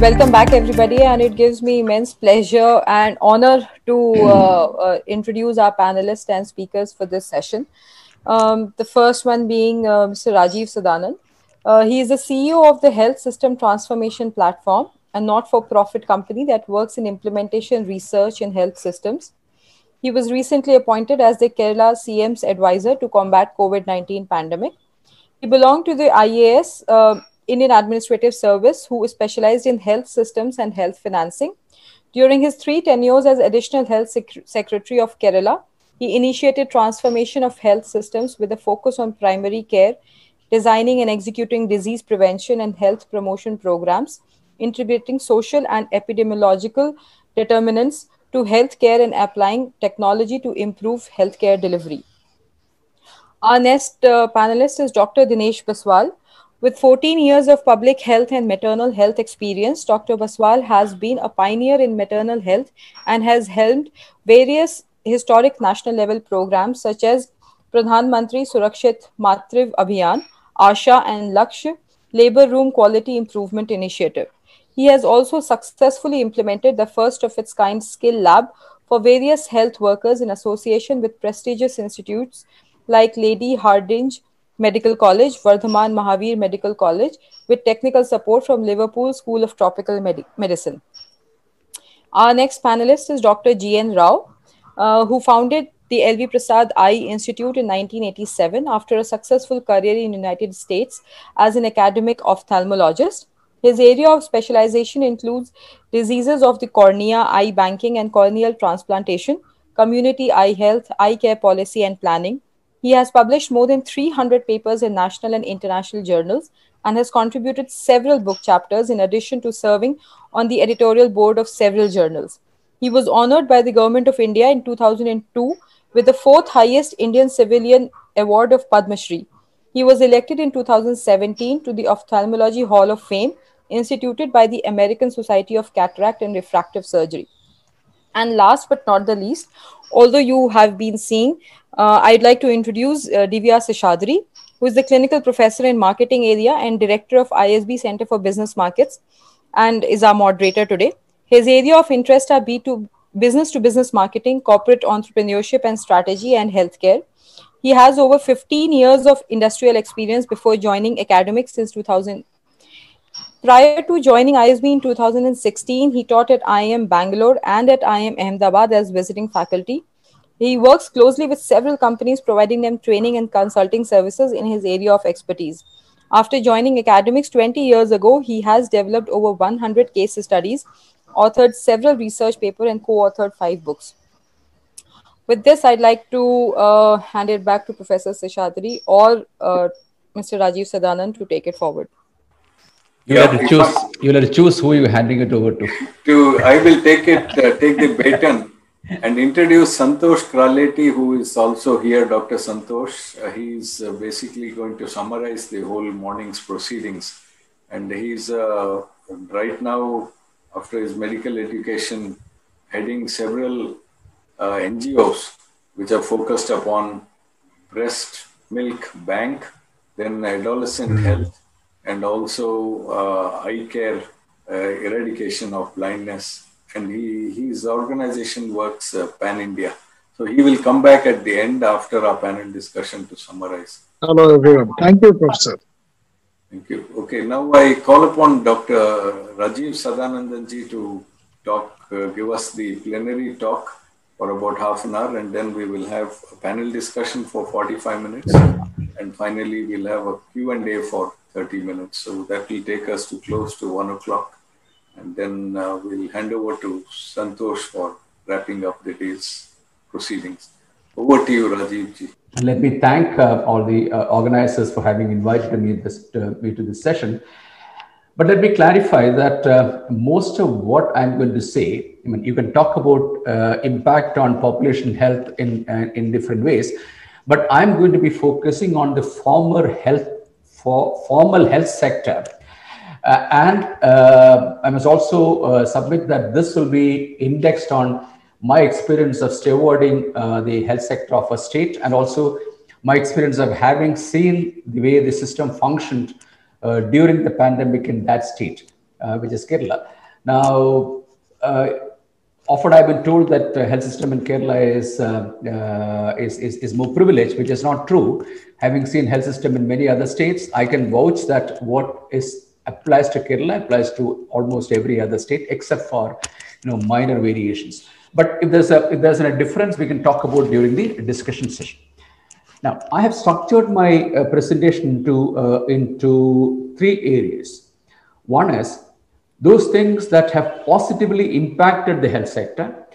Welcome back, everybody, and it gives me immense pleasure and honor to uh, uh, introduce our panelists and speakers for this session. Um, the first one being uh, Mr. Rajiv Sadanand. Uh, he is the CEO of the Health System Transformation Platform, a not for profit company that works in implementation research in health systems. He was recently appointed as the Kerala CM's advisor to combat COVID 19 pandemic. He belonged to the IAS uh, Indian Administrative Service, who specialized in health systems and health financing. During his three tenures as Additional Health Sec- Secretary of Kerala, he initiated transformation of health systems with a focus on primary care, designing and executing disease prevention and health promotion programs, integrating social and epidemiological determinants to healthcare and applying technology to improve healthcare delivery. Our next uh, panelist is Dr. Dinesh Baswal. With 14 years of public health and maternal health experience, Dr. Baswal has been a pioneer in maternal health and has helmed various historic national level programs such as Pradhan Mantri Surakshit Matritva Abhiyan, ASHA and Lakshya Labor Room Quality Improvement Initiative. He has also successfully implemented the first of its kind skill lab for various health workers in association with prestigious institutes like Lady Hardinge Medical College, Vardhaman Mahavir Medical College, with technical support from Liverpool School of Tropical Medi- Medicine. Our next panelist is Dr. G.N. Rao, uh, who founded the LV Prasad Eye Institute in 1987 after a successful career in United States as an academic ophthalmologist. His area of specialization includes diseases of the cornea, eye banking, and corneal transplantation, community eye health, eye care policy and planning, he has published more than 300 papers in national and international journals and has contributed several book chapters in addition to serving on the editorial board of several journals. He was honored by the Government of India in 2002 with the fourth highest Indian civilian award of Padma Shri. He was elected in 2017 to the Ophthalmology Hall of Fame instituted by the American Society of Cataract and Refractive Surgery. And last but not the least, although you have been seeing uh, I'd like to introduce uh, D.V.R. Seshadri, who is the clinical professor in marketing area and director of ISB Center for Business Markets and is our moderator today. His area of interest are B2 business to business marketing, corporate entrepreneurship and strategy and healthcare. He has over 15 years of industrial experience before joining academics since 2000. Prior to joining ISB in 2016, he taught at IIM Bangalore and at IIM Ahmedabad as visiting faculty. He works closely with several companies, providing them training and consulting services in his area of expertise. After joining academics 20 years ago, he has developed over 100 case studies, authored several research papers, and co authored five books. With this, I'd like to uh, hand it back to Professor Seshadri or uh, Mr. Rajiv Sadanand to take it forward. You yeah, have to choose. You have to choose who you're handing it over to. To I will take it. Uh, take the baton and introduce Santosh Kraleti, who is also here, Dr. Santosh. Uh, he's uh, basically going to summarize the whole morning's proceedings. And he's uh, right now, after his medical education, heading several uh, NGOs which are focused upon breast milk bank, then adolescent mm-hmm. health, and also uh, eye care, uh, eradication of blindness and he, his organization works uh, pan India. So he will come back at the end after our panel discussion to summarize. Hello, everyone. Thank you, Professor. Thank you. Okay, now I call upon Dr. Rajiv Sadanandanji to talk, uh, give us the plenary talk for about half an hour, and then we will have a panel discussion for 45 minutes, and finally we'll have a Q&A for 30 minutes. So that will take us to close to one o'clock and then uh, we'll hand over to Santosh for wrapping up the day's proceedings. Over to you, Rajiv And let me thank uh, all the uh, organizers for having invited me, this, uh, me to this session. But let me clarify that uh, most of what I'm going to say, I mean, you can talk about uh, impact on population health in, in different ways, but I'm going to be focusing on the former health, for formal health sector uh, and uh, I must also uh, submit that this will be indexed on my experience of stewarding the health sector of a state and also my experience of having seen the way the system functioned during the pandemic in that state. uh, which is Kerala. Now, uh, often I've been told that the health system in Kerala is, uh, uh, is, is, is, more privileged, which is not true. Having seen health system in many other states, I can vouch that what is applies to Kerala applies to almost every other state except for you know minor variations. But if there's a if there's a difference, we can talk about during the discussion session. Now, I have structured my uh, presentation into, uh, into three areas. One is those things that have positively impacted the health sector,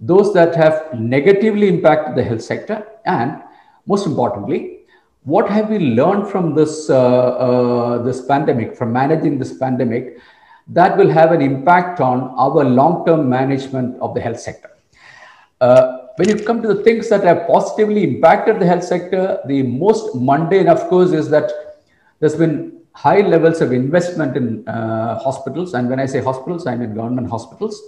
those that have negatively impacted the health sector, and most importantly, what have we learned from this, uh, uh this pandemic, from managing this pandemic, that will have an impact on our long-term management of the health sector. Uh, when you come to the things that have positively impacted the health sector, the most mundane, of course, is that there's been high levels of investment in uh, hospitals. And when I say hospitals, I mean government hospitals,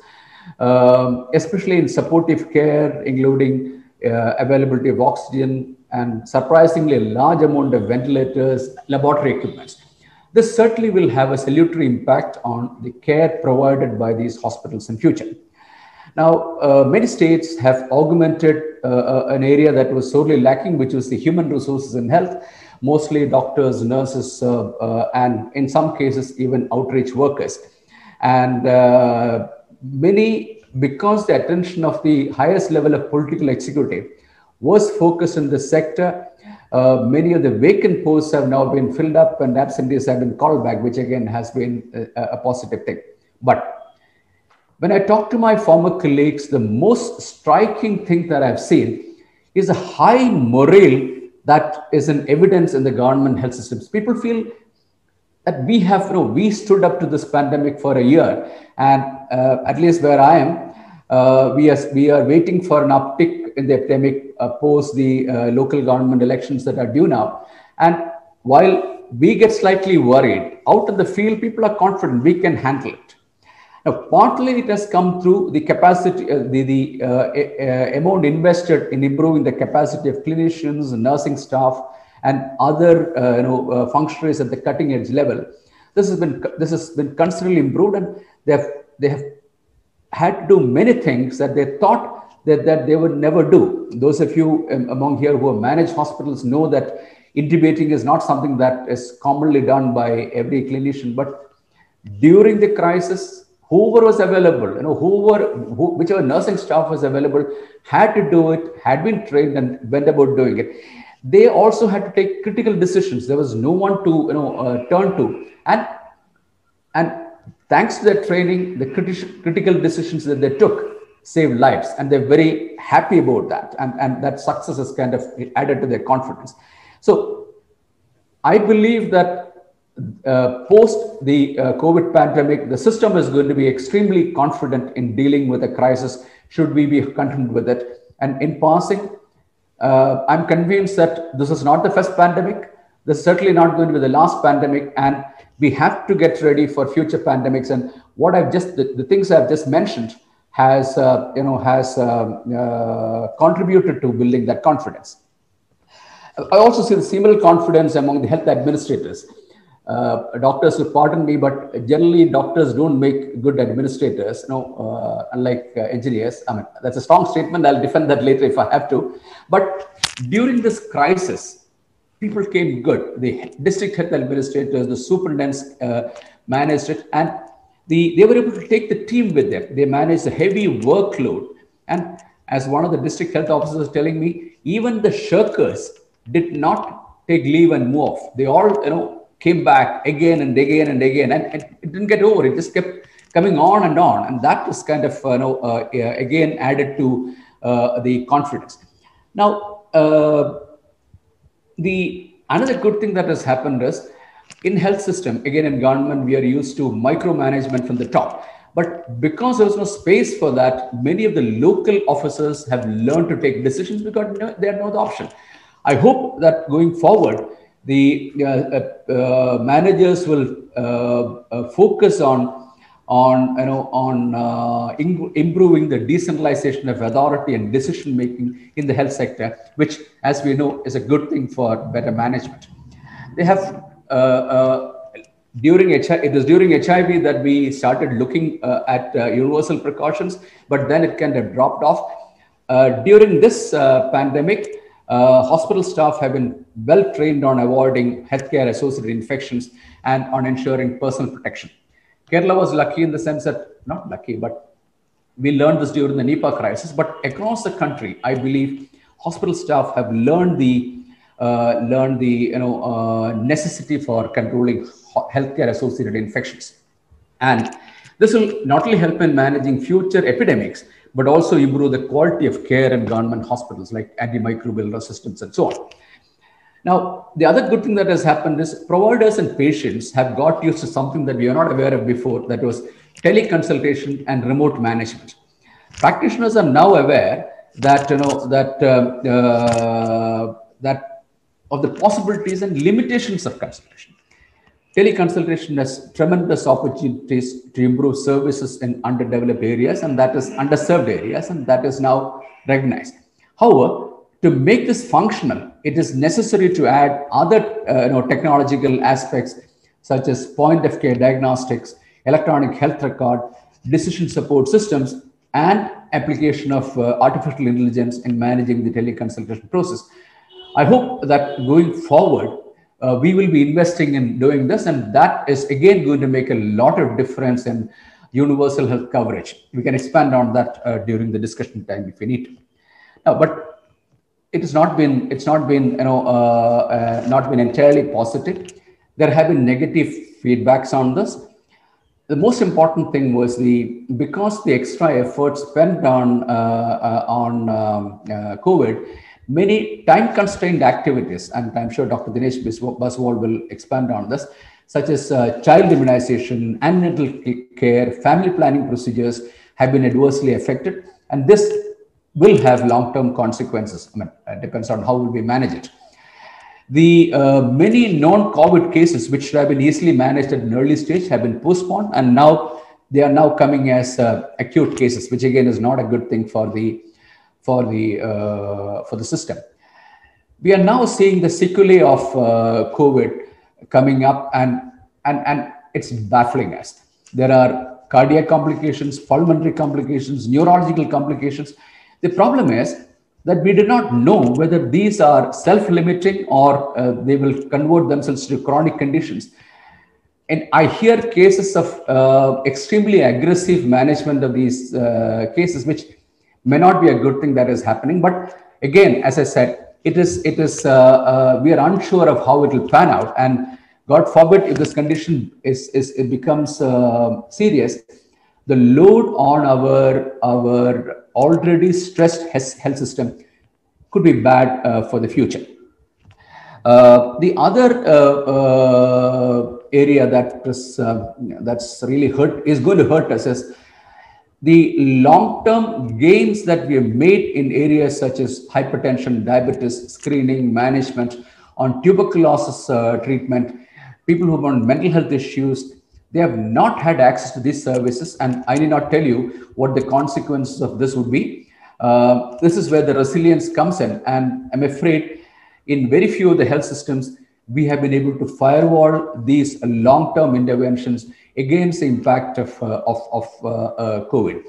um, especially in supportive care, including uh, availability of oxygen and surprisingly large amount of ventilators, laboratory equipment. This certainly will have a salutary impact on the care provided by these hospitals in future. Now, uh, many states have augmented uh, uh, an area that was sorely lacking, which was the human resources in health, mostly doctors, nurses, uh, uh, and in some cases, even outreach workers. And uh, many, because the attention of the highest level of political executive was focused in the sector, many of the vacant posts have now been filled up and absentees have been called back, which again has been a, a positive thing. But when I talk to my former colleagues, the most striking thing that I've seen is a high morale that is an evidence in the government health systems. People feel that we have, you know, we stood up to this pandemic for a year, and uh, at least where I am, uh, we are we are waiting for an uptick in the epidemic uh, post the uh, local government elections that are due now. And while we get slightly worried, out in the field, people are confident we can handle it. Now, partly it has come through the capacity, uh, the, the uh, amount invested in improving the capacity of clinicians, nursing staff, and other uh, you know uh, functionaries at the cutting edge level. This has been this has been considerably improved, and they have they have had to do many things that they thought that, that they would never do. Those of you um, among here who have managed hospitals know that intubating is not something that is commonly done by every clinician, but during the crisis, whoever was available, you know, whoever, who, whichever nursing staff was available had to do it, had been trained and went about doing it. They also had to take critical decisions. There was no one to, you know, uh, turn to. And, and thanks to their training, the criti- critical decisions that they took saved lives. And they're very happy about that. And, and that success has kind of added to their confidence. So I believe that uh, post the uh, COVID pandemic, the system is going to be extremely confident in dealing with a crisis should we be content with it. And in passing, uh, I'm convinced that this is not the first pandemic. This is certainly not going to be the last pandemic. And we have to get ready for future pandemics. And what I've just, the, the things I've just mentioned has, uh, you know, has um, uh, contributed to building that confidence. I also see the similar confidence among the health administrators uh, doctors will pardon me, but generally doctors don't make good administrators, you know, uh, unlike uh, engineers. I mean, that's a strong statement. I'll defend that later if I have to. But during this crisis, people came good. The district health administrators, the superintendents uh, managed it, and the, they were able to take the team with them. They managed a heavy workload. And as one of the district health officers was telling me, even the shirkers did not take leave and move off. They all, you know, came back again and again and again, and, it didn't get over. It just kept coming on and on, and that is kind of uh, you know uh, again added to uh, the confidence. Now, uh, the another good thing that has happened is in health system again in government we are used to micromanagement from the top but because there was no space for that many of the local officers have learned to take decisions because they had no other option i hope that going forward the uh, uh, uh, managers will focus on on you know on uh, improving the decentralization of authority and decision making in the health sector which as we know is a good thing for better management they have uh, uh, during HIV, it was during HIV that we started looking at universal precautions, but then it kind of dropped off. During this pandemic, uh, hospital staff have been well trained on avoiding healthcare associated infections and on ensuring personal protection. Kerala was lucky in the sense that, not lucky, but we learned this during the Nipah crisis, but across the country, I believe hospital staff have learned the uh, learned the you know uh, necessity for controlling healthcare associated infections, and this will not only help in managing future epidemics, but also improve the quality of care in government hospitals like antimicrobial resistance and so on. Now, the other good thing that has happened is providers and patients have got used to something that we are not aware of before, that was teleconsultation and remote management. Practitioners are now aware that you know that uh, uh, that of the possibilities and limitations of consultation. Teleconsultation has tremendous opportunities to improve services in underdeveloped areas, and that is underserved areas, and that is now recognized. However, to make this functional, it is necessary to add other uh, you know, technological aspects such as point of care diagnostics, electronic health record, decision support systems, and application of uh, artificial intelligence in managing the teleconsultation process. I hope that going forward, uh, we will be investing in doing this, and that is again going to make a lot of difference in universal health coverage. We can expand on that uh, during the discussion time if we need. Now, but it has not been it's not been you know uh, uh, not been entirely positive there have been negative feedbacks on this the most important thing was the because the extra effort spent on uh, uh on um, covid many time constrained activities and i'm sure dr dinesh baswal will expand on this such as uh, child immunization antenatal care family planning procedures have been adversely affected and this will have long-term consequences. I mean, it depends on how we manage it. The uh, many non-COVID cases which should have been easily managed at an early stage have been postponed, and now they are now coming as uh, acute cases, which again is not a good thing for the for the uh, for the system. We are now seeing the sequelae of uh, COVID coming up, and and and it's baffling us. There are cardiac complications, pulmonary complications, neurological complications the problem is that we do not know whether these are self-limiting or uh, they will convert themselves to chronic conditions. And I hear cases of uh, extremely aggressive management of these uh, cases, which may not be a good thing that is happening. But again, as I said, it is it is uh, uh, we are unsure of how it will pan out. And God forbid if this condition is, is it becomes uh, serious, the load on our our already stressed health system could be bad uh, for the future. Uh, the other uh, area that is that's really hurt is going to hurt us is the long-term gains that we have made in areas such as hypertension, diabetes, screening, management, on tuberculosis uh, treatment, people who have mental health issues, they have not had access to these services, and I need not tell you what the consequences of this would be. Uh, this is where the resilience comes in, and I'm afraid in very few of the health systems, we have been able to firewall these long-term interventions against the impact of, uh, of, of uh, uh COVID.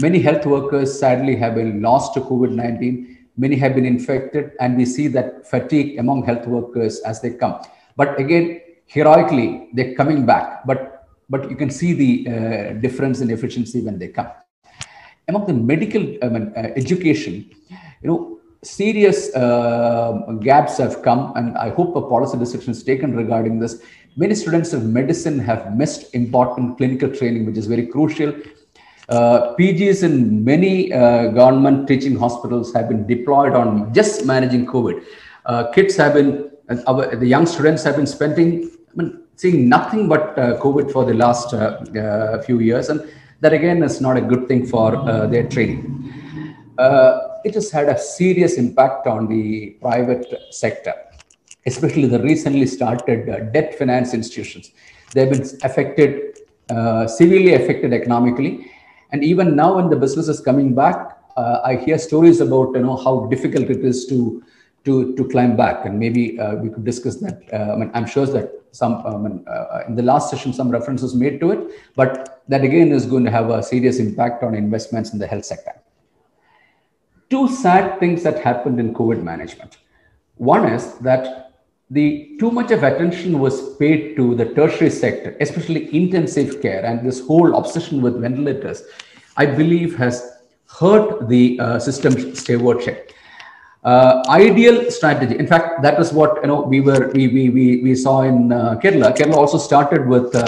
Many health workers sadly have been lost to COVID-19. Many have been infected, and we see that fatigue among health workers as they come. But again, heroically they're coming back but but you can see the uh, difference in efficiency when they come among the medical uh, education you know serious uh, gaps have come and i hope a policy decision is taken regarding this many students of medicine have missed important clinical training which is very crucial uh, PGs in many uh, government teaching hospitals have been deployed on just managing COVID. Uh, kids have been, our, the young students have been spending I mean, seeing nothing but uh, COVID for the last uh, few years, and that again is not a good thing for their training. Uh, it has had a serious impact on the private sector, especially the recently started uh, debt finance institutions. They've been affected, severely affected economically, and even now when the business is coming back, I hear stories about you know how difficult it is to to, to climb back. And maybe uh, we could discuss that. Uh, I mean, I'm sure that some, um, uh, in the last session, some references made to it, but that again is going to have a serious impact on investments in the health sector. Two sad things that happened in COVID management. One is that the too much of attention was paid to the tertiary sector, especially intensive care, and this whole obsession with ventilators, I believe, has hurt the uh, system stewardship uh, ideal strategy. In fact, that is what you know we were we we we, we saw in uh, Kerala. Kerala also started with uh,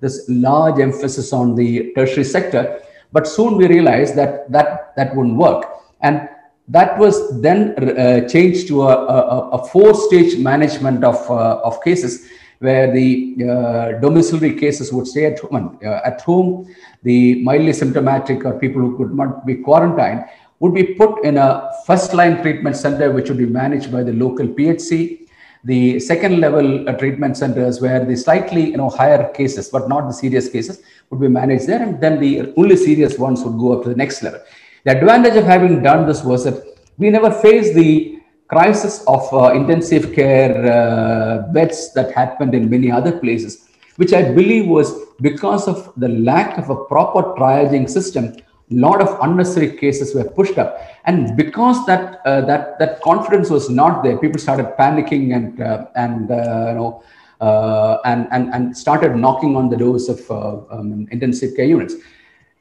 this large emphasis on the tertiary sector, but soon we realized that that that wouldn't work, and that was then uh, changed to a, a, a four-stage management of uh, of cases where the uh, domiciliary cases would stay at home, uh, at home, the mildly symptomatic or people who could not be quarantined would be put in a first line treatment center, which would be managed by the local PHC. The second level uh, treatment centers where the slightly you know, higher cases, but not the serious cases, would be managed there. And then the only serious ones would go up to the next level. The advantage of having done this was that we never faced the crisis of uh, intensive care uh, beds that happened in many other places, which I believe was because of the lack of a proper triaging system A lot of unnecessary cases were pushed up. And because that uh, that that confidence was not there people started panicking and uh, and uh, you know uh, and, and and started knocking on the doors of um, intensive care units.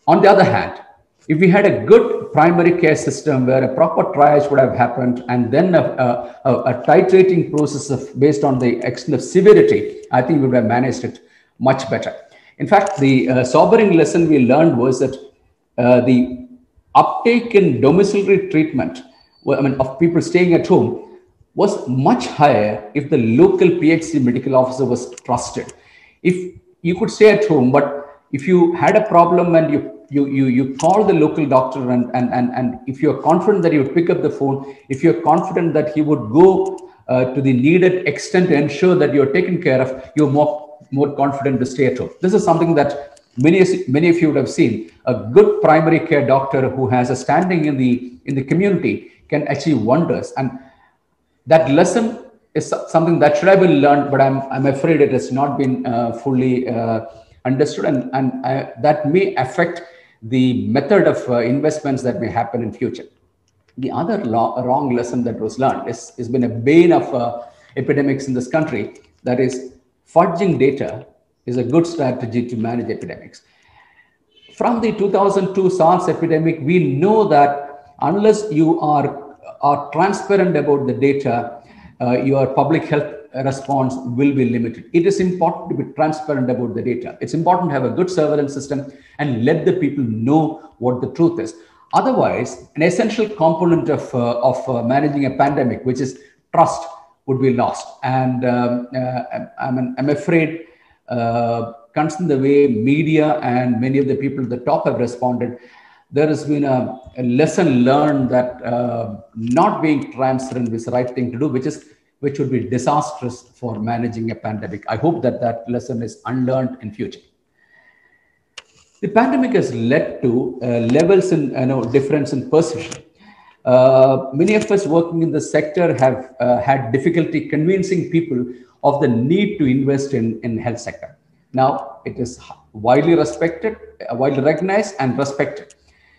On the other hand if we had a good primary care system where a proper triage would have happened and then a, a, a titrating process of based on the extent of severity i think we would have managed it much better in fact the uh, sobering lesson we learned was that uh, the uptake in domiciliary treatment, I mean, of people staying at home was much higher if the local PHC medical officer was trusted. If you could stay at home, but if you had a problem and you you you you call the local doctor and and and, and if you're confident that he would pick up the phone, if you're confident that he would go uh, to the needed extent to ensure that you're taken care of, you're more more confident to stay at home. This is something that many many of you would have seen. A good primary care doctor who has a standing in the in the community can achieve wonders. And that lesson is something that should have been learned but i'm i'm afraid it has not been uh, fully uh, understood. And and that may affect the method of uh, investments that may happen in future the other wrong lesson that was learned is has been a bane of uh, epidemics in this country that is fudging data is a good strategy to manage epidemics. From the 2002 SARS epidemic, we know that unless you are, are transparent about the data, uh, your public health response will be limited. It is important to be transparent about the data. It's important to have a good surveillance system and let the people know what the truth is. Otherwise, an essential component of, uh, of uh, managing a pandemic, which is trust, would be lost. And um, uh, I'm, I'm afraid uh, considering the way media and many of the people at the top have responded, there has been a, a lesson learned that uh, not being transparent is the right thing to do, which is which would be disastrous for managing a pandemic. I hope that that lesson is unlearned in future. The pandemic has led to uh, levels in you know difference in perception. Uh, many of us working in the sector have uh, had difficulty convincing people of the need to invest in, in health sector. Now, it is widely respected, uh, widely recognized and respected.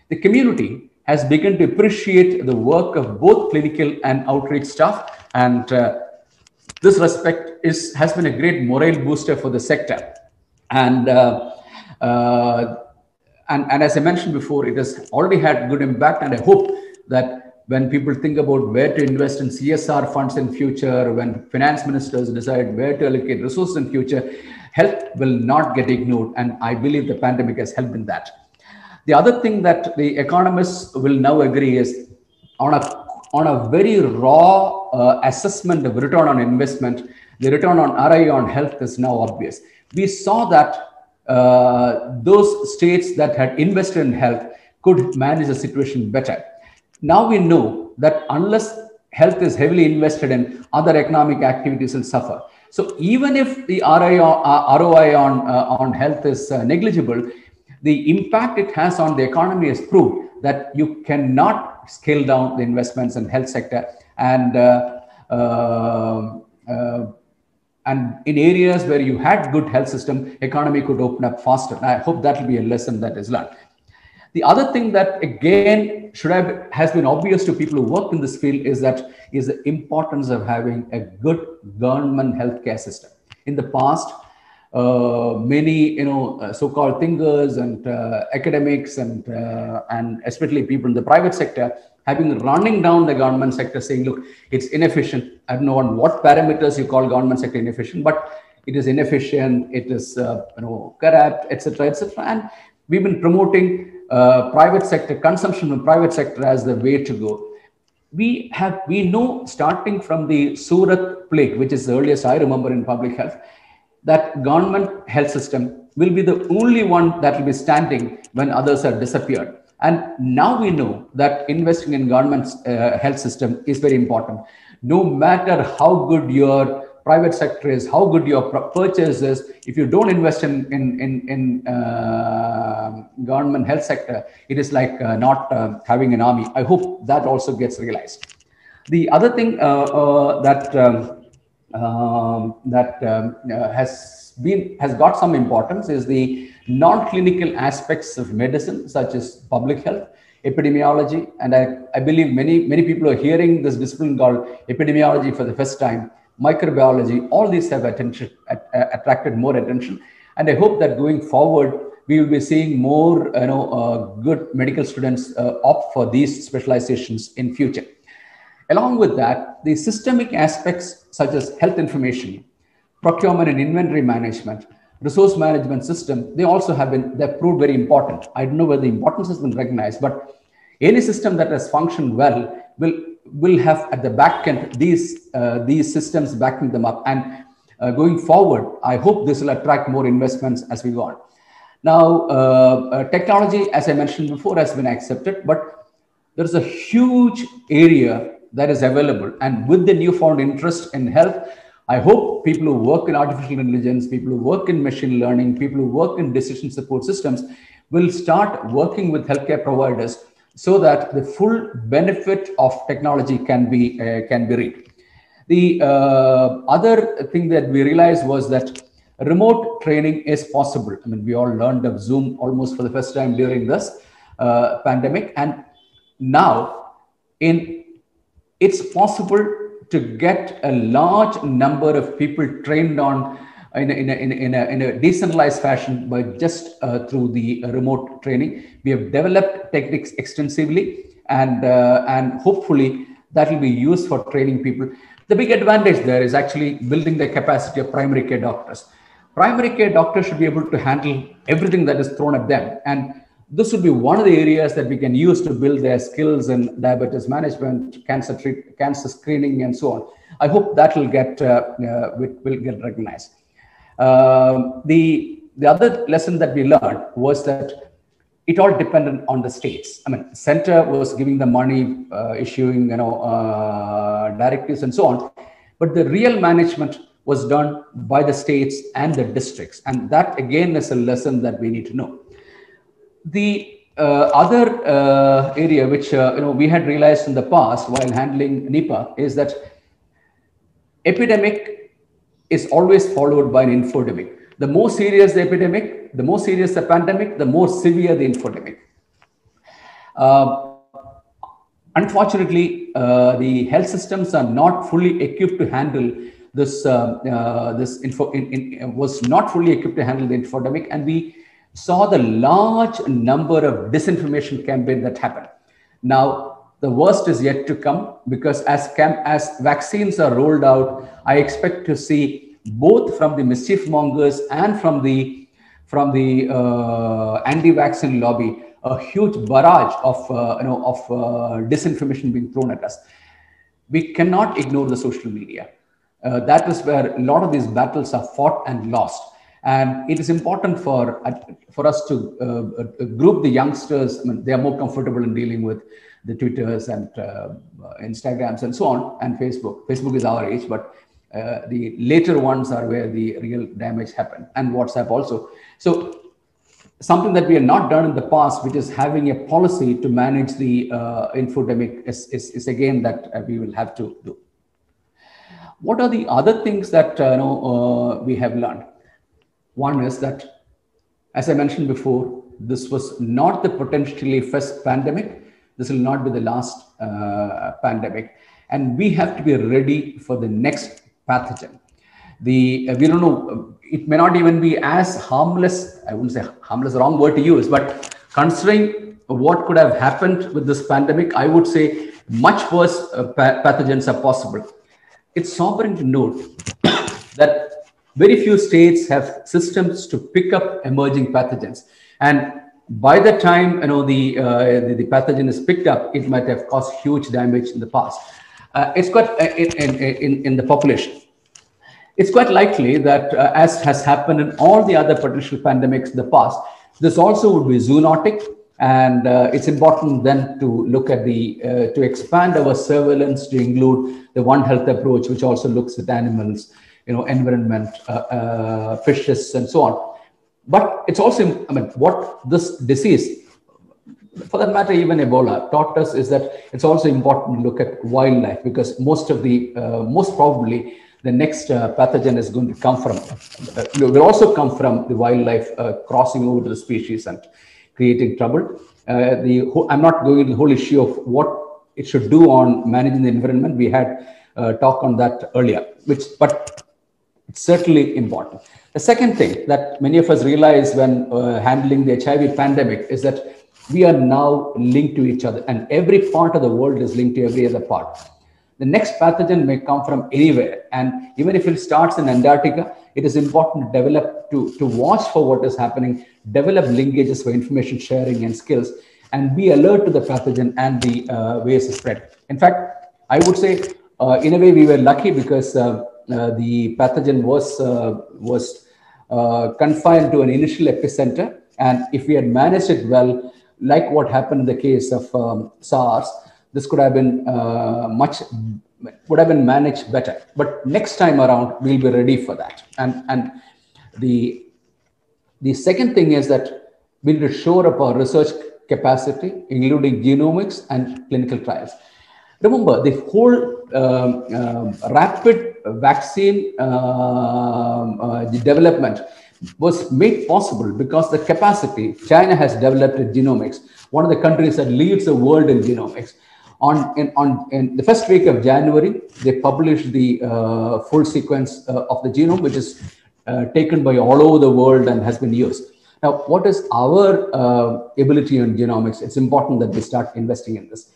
The community has begun to appreciate the work of both clinical and outreach staff. And uh, this respect is, has been a great morale booster for the sector. And, uh, uh, and, and as I mentioned before, it has already had good impact. And I hope that when people think about where to invest in CSR funds in future, when finance ministers decide where to allocate resources in future, health will not get ignored. And I believe the pandemic has helped in that. The other thing that the economists will now agree is on a, on a very raw uh, assessment of return on investment, the return on ROI on health is now obvious. We saw that uh, those states that had invested in health could manage the situation better now we know that unless health is heavily invested in, other economic activities will suffer. So even if the ROI, uh, ROI on, uh, on health is uh, negligible, the impact it has on the economy is proved that you cannot scale down the investments in health sector. And uh, uh, uh, and in areas where you had good health system, economy could open up faster. And I hope that will be a lesson that is learned. The other thing that again should have has been obvious to people who work in this field is that is the importance of having a good government healthcare system. In the past, many you know uh, so-called thinkers and uh, academics and uh, and especially people in the private sector have been running down the government sector saying look it's inefficient. I don't know on what parameters you call government sector inefficient but it is inefficient it is uh, you know corrupt etc etc and we've been promoting uh, private sector consumption from private sector as the way to go. We have we know starting from the surat plague which is the earliest i remember in public health that government health system will be the only one that will be standing when others have disappeared. And now we know that investing in government uh, health system is very important. No matter how good your private sector is, how good your purchase is, if you don't invest in in in, in uh, government health sector, it is like uh, not uh, having an army. I hope that also gets realized. The other thing uh, uh, that um, um, that um, uh, has been has got some importance is the non-clinical aspects of medicine, such as public health, epidemiology, and I, I believe many many people are hearing this discipline called epidemiology for the first time. Microbiology, all these have attention at, uh, attracted more attention, and I hope that going forward we will be seeing more you know uh, good medical students uh, opt for these specializations in future. Along with that, the systemic aspects such as health information, procurement and inventory management, resource management system, they also have been, they've proved very important. I don't know whether the importance has been recognized, but any system that has functioned well will, will have at the back end these, uh, these systems backing them up. And uh, going forward, I hope this will attract more investments as we go on. Now, uh, uh technology, as I mentioned before, has been accepted, but there's a huge area that is available. And with the newfound interest in health, I hope people who work in artificial intelligence, people who work in machine learning, people who work in decision support systems will start working with healthcare providers so that the full benefit of technology can be uh, can be reaped. The uh, other thing that we realized was that remote training is possible. I mean, we all learned of Zoom almost for the first time during this uh, pandemic, and now in it's possible to get a large number of people trained on in a, in a, in a, in a decentralized fashion by just uh, through the remote training. We have developed techniques extensively and, uh, and hopefully that will be used for training people. The big advantage there is actually building the capacity of primary care doctors. Primary care doctors should be able to handle everything that is thrown at them. And this would be one of the areas that we can use to build their skills in diabetes management, cancer treat, cancer screening, and so on. I hope that will get uh, uh, will get recognized. Um, the the other lesson that we learned was that it all depended on the states. I mean, center was giving the money, uh, issuing you know uh, directives and so on, but the real management was done by the states and the districts, and that again is a lesson that we need to know the uh, other uh, area which uh, you know we had realized in the past while handling Nipah is that epidemic is always followed by an infodemic. The more serious the epidemic, the more serious the pandemic, the more severe the infodemic. Uh, unfortunately, uh, the health systems are not fully equipped to handle this. Uh, this info in, in, was not fully equipped to handle the infodemic, and we saw the large number of disinformation campaign that happened. Now, the worst is yet to come because as, camp, as vaccines are rolled out, I expect to see both from the mischief mongers and from the from the uh, anti-vaccine lobby a huge barrage of uh, you know of uh, disinformation being thrown at us. We cannot ignore the social media. Uh, that is where a lot of these battles are fought and lost and it is important for for us to uh, uh, group the youngsters. I mean, they are more comfortable in dealing with the twitters and uh, instagrams and so on and facebook. Facebook is our age but uh, the later ones are where the real damage happened and whatsapp also. So something that we have not done in the past which is having a policy to manage the uh, infodemic is, is, is again that uh, we will have to do. What are the other things that uh, you know, uh, we have learned? One is that, as I mentioned before, this was not the potentially first pandemic. This will not be the last uh, pandemic. And we have to be ready for the next pathogen. The, uh, we don't know, it may not even be as harmless, I wouldn't say harmless, wrong word to use, but considering what could have happened with this pandemic, I would say much worse uh, pathogens are possible. It's sobering to note that very few states have systems to pick up emerging pathogens. And by the time you know the, uh, the, the pathogen is picked up, it might have caused huge damage in the past. Uh, it's quite uh, in, in, in the population. It's quite likely that, uh, as has happened in all the other potential pandemics in the past, this also would be zoonotic, and uh, it's important then to look at the uh, to expand our surveillance to include the One Health approach, which also looks at animals, you know, environment, uh, uh, fishes, and so on. But it's also, I mean, what this disease, for that matter, even Ebola taught us is that it's also important to look at wildlife because most of the, uh, most probably, the next uh, pathogen is going to come from, uh, will also come from the wildlife uh, crossing over to the species and creating trouble. The I'm not going into the whole issue of what it should do on managing the environment. We had uh, talk on that earlier, which but it's certainly important. The second thing that many of us realize when uh, handling the HIV pandemic is that we are now linked to each other, and every part of the world is linked to every other part. The next pathogen may come from anywhere, and even if it starts in Antarctica, it is important to develop to, to watch for what is happening, develop linkages for information sharing and skills, and be alert to the pathogen and the uh, ways of spread. In fact, I would say, uh, in a way, we were lucky because uh, the pathogen was uh, was uh, confined to an initial epicenter, and if we had managed it well, like what happened in the case of um, SARS, this could have been much would have been managed better. But next time around, we'll be ready for that. And and the the second thing is that we need to shore up our research capacity, including genomics and clinical trials. Remember, the whole um, uh, rapid vaccine um, uh, development was made possible because the capacity China has developed in genomics, one of the countries that leads the world in genomics. On in, on in the first week of January, they published the uh, full sequence uh, of the genome, which is uh, taken by all over the world and has been used. Now, what is our uh, ability in genomics? It's important that we start investing in this.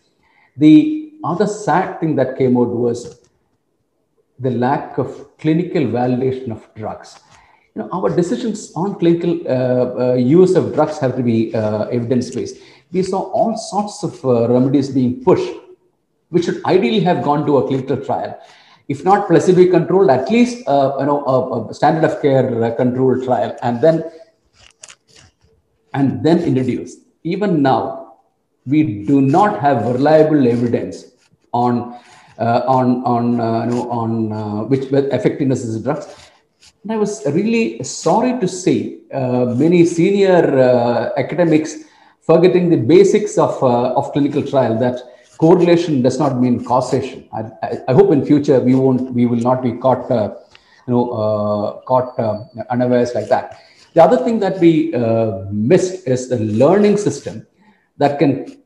The other sad thing that came out was the lack of clinical validation of drugs. You know, our decisions on clinical uh, uh, use of drugs have to be uh, evidence-based. We saw all sorts of uh, remedies being pushed, which should ideally have gone to a clinical trial. If not placebo controlled, at least uh, you know a, a, standard of care controlled trial, and then and then introduced. Even now, we do not have reliable evidence on on on uh, you know, on uh, which effectiveness is drugs. And I was really sorry to see many senior academics forgetting the basics of of clinical trial that correlation does not mean causation. I, I, I, hope in future we won't, we will not be caught, uh, you know, uh, caught uh, unawares like that. The other thing that we missed is the learning system that can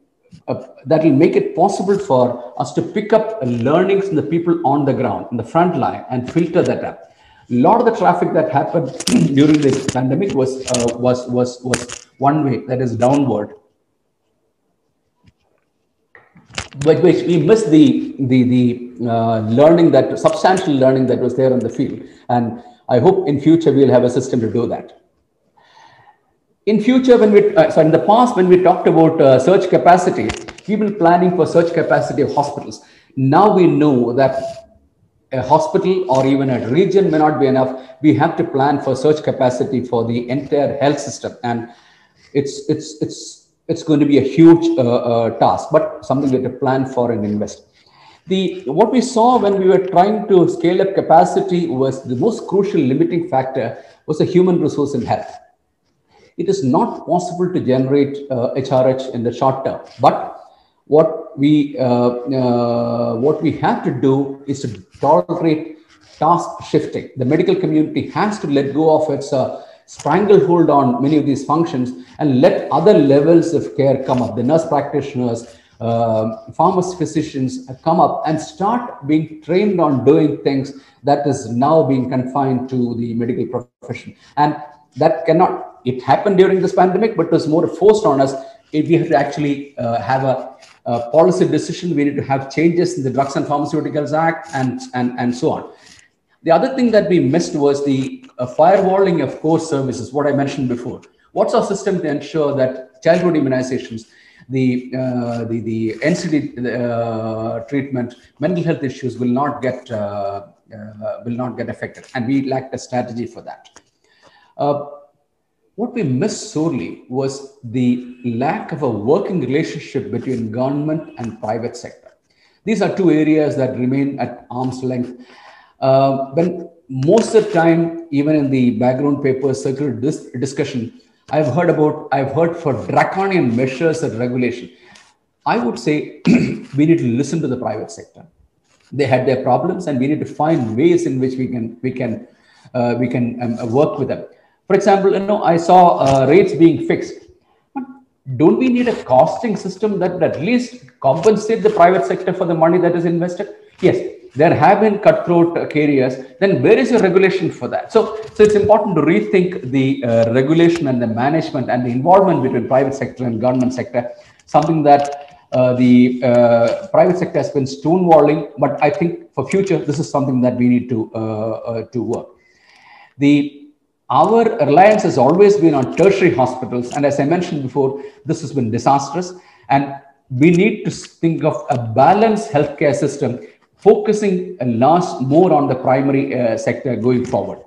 uh, that will make it possible for us to pick up learnings from the people on the ground, in the front line, and filter that up. A lot of the traffic that happened during this pandemic was uh, was was was one way, that is downward. But which we missed the the the uh, learning that substantial learning that was there on the field, and I hope in future we'll have a system to do that in future, when we, uh, sorry, in the past, when we talked about uh, search capacity, people planning for search capacity of hospitals. Now we know that a hospital or even a region may not be enough. We have to plan for search capacity for the entire health system, and it's it's it's it's going to be a huge uh, uh, task, but something we have to plan for and invest. The what we saw when we were trying to scale up capacity was the most crucial limiting factor was the human resource in health it is not possible to generate uh, HRH in the short term. But what we uh, uh, what we have to do is to tolerate task shifting. The medical community has to let go of its uh, stranglehold on many of these functions and let other levels of care come up. The nurse practitioners, uh, pharmacists, physicians come up and start being trained on doing things that is now being confined to the medical profession. And that cannot, it happened during this pandemic, but it was more forced on us. If we have to actually uh, have a, a, policy decision, we need to have changes in the Drugs and Pharmaceuticals Act and, and, and so on. The other thing that we missed was the uh, firewalling of core services, what I mentioned before. What's our system to ensure that childhood immunizations, the, uh, the, the NCD uh, treatment, mental health issues will not get, uh, uh, will not get affected. And we lacked a strategy for that. What we missed sorely was the lack of a working relationship between government and private sector. These are two areas that remain at arm's length. Uh, when most of the time, even in the background papers, circular dis discussion, I've heard about, I've heard for draconian measures and regulation. I would say we need to listen to the private sector. They had their problems, and we need to find ways in which we can we can uh, we can um, work with them. For example, you know, I saw uh, rates being fixed. But don't we need a costing system that at least compensate the private sector for the money that is invested? Yes, there have been cutthroat carriers. Then where is your regulation for that? So, so it's important to rethink the uh, regulation and the management and the involvement between private sector and government sector. Something that uh, the uh, private sector has been stonewalling, but I think for future this is something that we need to uh, uh, to work. The our reliance has always been on tertiary hospitals. And as I mentioned before, this has been disastrous. And we need to think of a balanced healthcare system, focusing a lot more on the primary uh, sector going forward.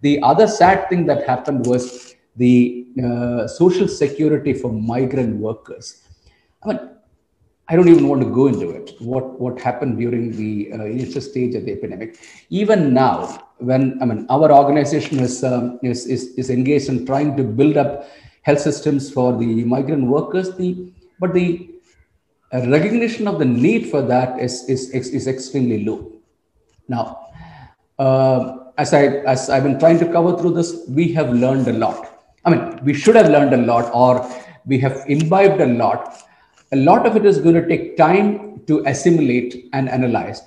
The other sad thing that happened was the uh, social security for migrant workers. I mean, I don't even want to go into it. What what happened during the uh, initial stage of the epidemic? Even now, when I mean our organization is, um, is, is is engaged in trying to build up health systems for the migrant workers, the but the uh, recognition of the need for that is is is, extremely low. Now, uh, as I as I've been trying to cover through this, we have learned a lot. I mean, we should have learned a lot, or we have imbibed a lot a lot of it is going to take time to assimilate and analyze.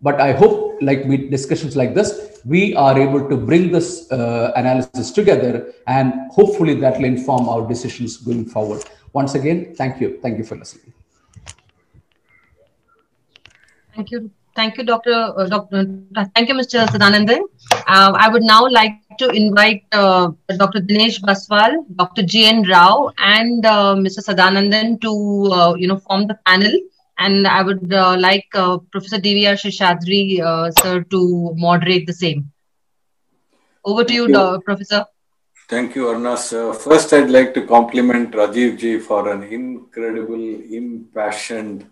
But I hope, like we discussions like this, we are able to bring this uh, analysis together, and hopefully that will inform our decisions going forward. Once again, thank you. Thank you for listening. Thank you. Thank you, Dr. Uh, Dr. Thank you, Mr. Sadanandan. Uh, I would now like to invite uh, Dr. Dinesh Baswal, Dr. G.N. Rao, and uh, Mr. Sadanandan to uh, you know form the panel. And I would uh, like Professor D.V.R. Seshadri, sir, to moderate the same. Over to you, you. Professor. Thank you, Arnas. first, I'd like to compliment Rajiv ji for an incredible, impassioned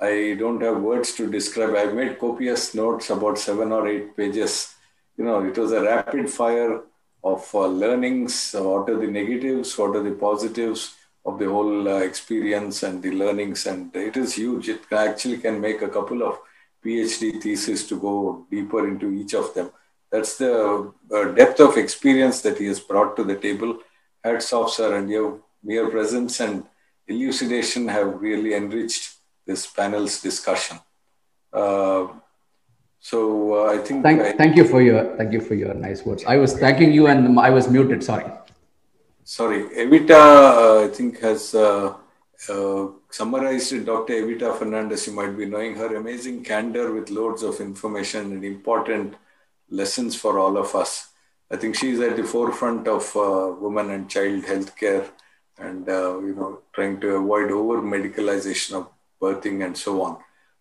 I don't have words to describe. I've made copious notes about seven or eight pages. You know, it was a rapid fire of uh, learnings. What are the negatives? What are the positives of the whole uh, experience and the learnings? And it is huge. It actually can make a couple of PhD theses to go deeper into each of them. That's the uh, depth of experience that he has brought to the table. Hats off, sir, and your mere presence and elucidation have really enriched this panel's discussion. Uh, so uh, I think. Thank, I, thank you for your thank you for your nice words. I was thanking you and I was muted. Sorry. Sorry, Evita. Uh, I think has uh, uh, summarized Dr. Evita Fernandez. You might be knowing her amazing candor with loads of information and important lessons for all of us. I think she is at the forefront of uh, women and child healthcare, and you know, trying to avoid over medicalization of birthing and so on.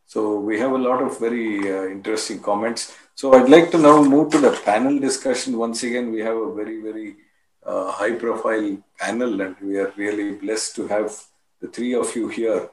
So we have a lot of very uh, interesting comments. So I'd like to now move to the panel discussion. Once again, we have a very, very uh, high profile panel and we are really blessed to have the three of you here.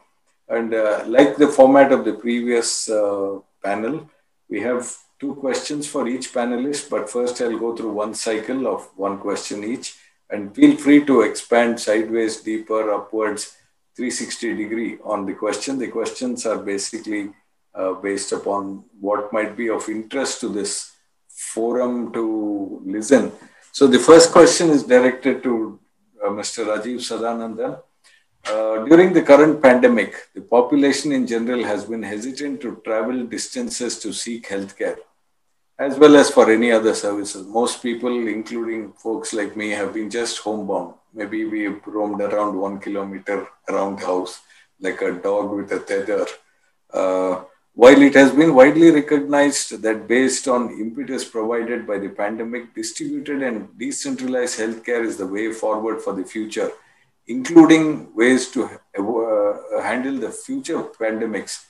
And uh, like the format of the previous uh, panel, we have two questions for each panelist, but first I'll go through one cycle of one question each and feel free to expand sideways, deeper, upwards, 360 degree on the question. The questions are basically uh, based upon what might be of interest to this forum to listen. So the first question is directed to uh, Mr. Rajiv Sadanandan. Uh, during the current pandemic, the population in general has been hesitant to travel distances to seek healthcare, as well as for any other services. Most people, including folks like me, have been just homebound. Maybe we've roamed around one kilometer around the house, like a dog with a tether. Uh, while it has been widely recognized that based on impetus provided by the pandemic, distributed and decentralized healthcare is the way forward for the future including ways to uh, handle the future pandemics.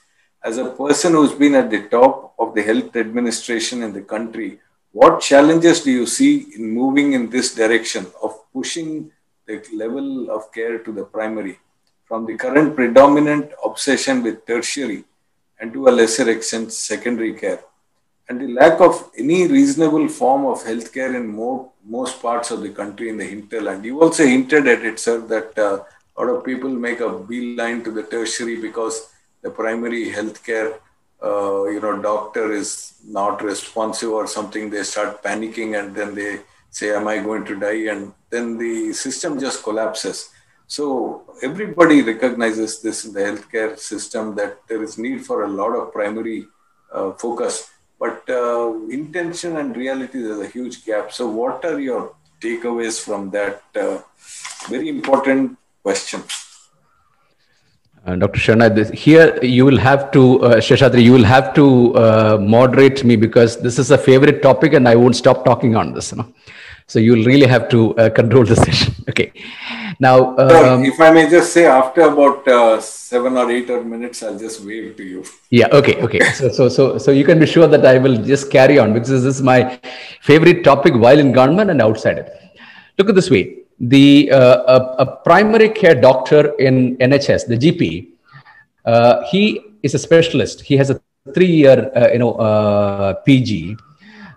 As a person who's been at the top of the health administration in the country, what challenges do you see in moving in this direction of pushing the level of care to the primary from the current predominant obsession with tertiary and to a lesser extent secondary care? and the lack of any reasonable form of healthcare in more, most parts of the country in the hinterland. You also hinted at it, sir, that uh, a lot of people make a beeline to the tertiary because the primary healthcare, uh, you know, doctor is not responsive or something. They start panicking and then they say, "Am I going to die?" And then the system just collapses. So everybody recognizes this in the healthcare system that there is need for a lot of primary uh, focus but uh, intention and reality there's a huge gap so what are your takeaways from that uh, very important question uh, Dr. Sharna, here you will have to, uh, Seshadri, you will have to uh, moderate me because this is a favorite topic and I won't stop talking on this. You know? So you'll really have to uh, control the session. Okay. Now, um, if I may just say, after about uh, seven or eight or minutes, I'll just wave to you. Yeah. Okay. Okay. so, so, so, so you can be sure that I will just carry on because this is my favorite topic while in government and outside it. Look at this way: the uh, a, a, primary care doctor in NHS, the GP, uh, he is a specialist. He has a three-year, uh, you know, uh, PG.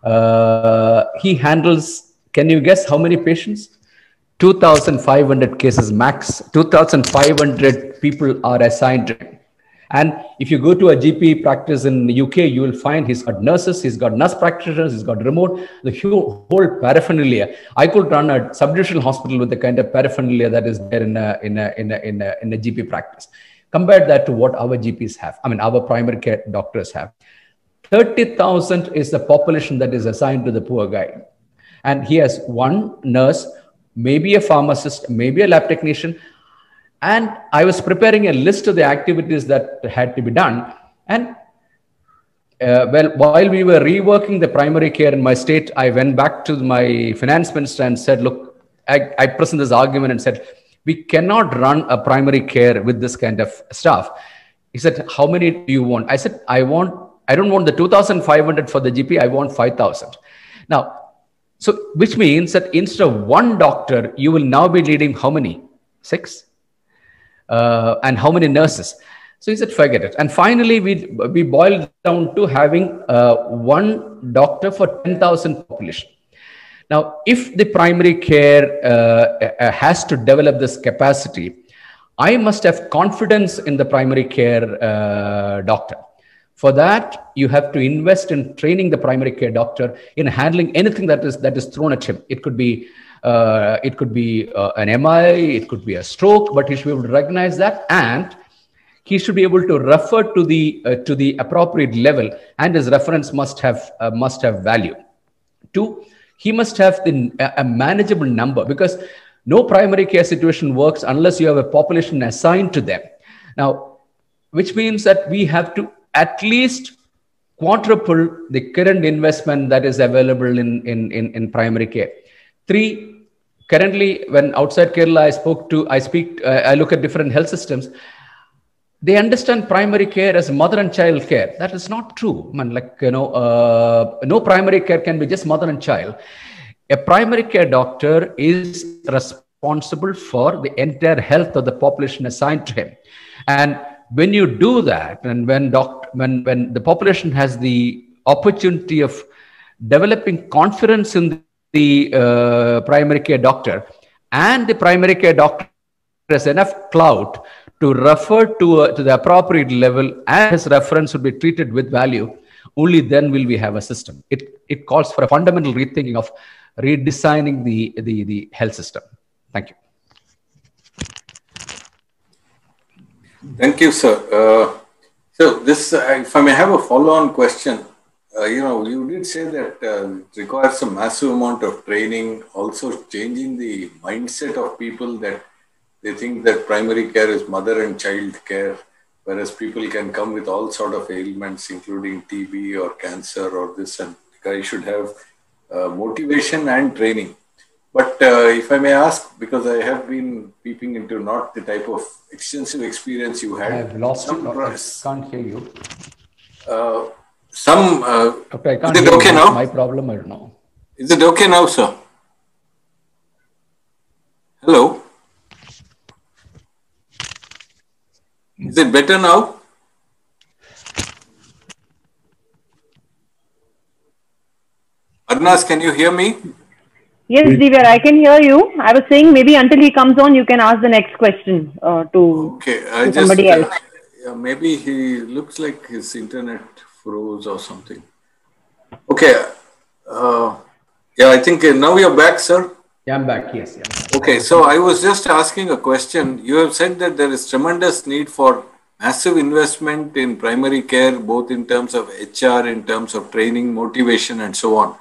Uh, he handles. Can you guess how many patients? 2,500 cases max, 2,500 people are assigned. And if you go to a GP practice in the UK, you will find he's got nurses, he's got nurse practitioners, he's got remote, the whole, paraphernalia. I could run a subdivisional hospital with the kind of paraphernalia that is there in a, in a, in a, in a, in a GP practice. Compare that to what our GPs have. I mean, our primary care doctors have. 30,000 is the population that is assigned to the poor guy. And he has one nurse maybe a pharmacist, maybe a lab technician. And I was preparing a list of the activities that had to be done. And uh, well, while we were reworking the primary care in my state, I went back to my finance minister and said, look, I, I presented this argument and said, we cannot run a primary care with this kind of stuff. He said, how many do you want? I said, I want, I don't want the 2,500 for the GP. I want 5,000. Now, so, which means that instead of one doctor, you will now be needing how many? Six? Uh, and how many nurses? So he said, forget it. And finally, we, we boiled down to having uh, one doctor for 10,000 population. Now, if the primary care uh, uh, has to develop this capacity, I must have confidence in the primary care uh, doctor. For that, you have to invest in training the primary care doctor in handling anything that is that is thrown at him. It could be it could be uh, an MI, it could be a stroke, but he should be able to recognize that and he should be able to refer to the uh, to the appropriate level, and his reference must have uh, must have value. Two, he must have the, a manageable number because no primary care situation works unless you have a population assigned to them. Now, which means that we have to at least quadruple the current investment that is available in, in, in, in primary care. Three, currently when outside Kerala I spoke to, I speak, uh, I look at different health systems, they understand primary care as mother and child care. That is not true. I mean, like, you know, uh, no primary care can be just mother and child. A primary care doctor is responsible for the entire health of the population assigned to him. And when you do that, and when doc, when when the population has the opportunity of developing confidence in the uh, primary care doctor, and the primary care doctor has enough clout to refer to uh, to the appropriate level, and his reference would be treated with value. only then will we have a system. It, it calls for a fundamental rethinking of redesigning the, the, the health system. Thank you. Thank you, sir. Uh, so this, uh, if I may have a follow-on question, uh, you know, you did say that uh, it requires a massive amount of training, also changing the mindset of people that they think that primary care is mother and child care, whereas people can come with all sort of ailments, including TB or cancer or this, and guys should have uh, motivation and training. But uh, if I may ask, because I have been peeping into not the type of extensive experience you had. I have lost you. I can't hear you. Some. Uh, okay, I can't is it okay now? My problem, I don't know. Is it okay now, sir? Hello. Is it better now? Arnas, can you hear me? Yes, Divya, I can hear you. I was saying maybe until he comes on, you can ask the next question uh, to, okay, I to just, somebody else. Uh, yeah, maybe he looks like his internet froze or something. Okay. Uh, yeah, I think uh, now you're back, sir. Yeah, I'm back. Yes. Yeah. Okay, so I was just asking a question. You have said that there is tremendous need for massive investment in primary care, both in terms of HR, in terms of training, motivation, and so on.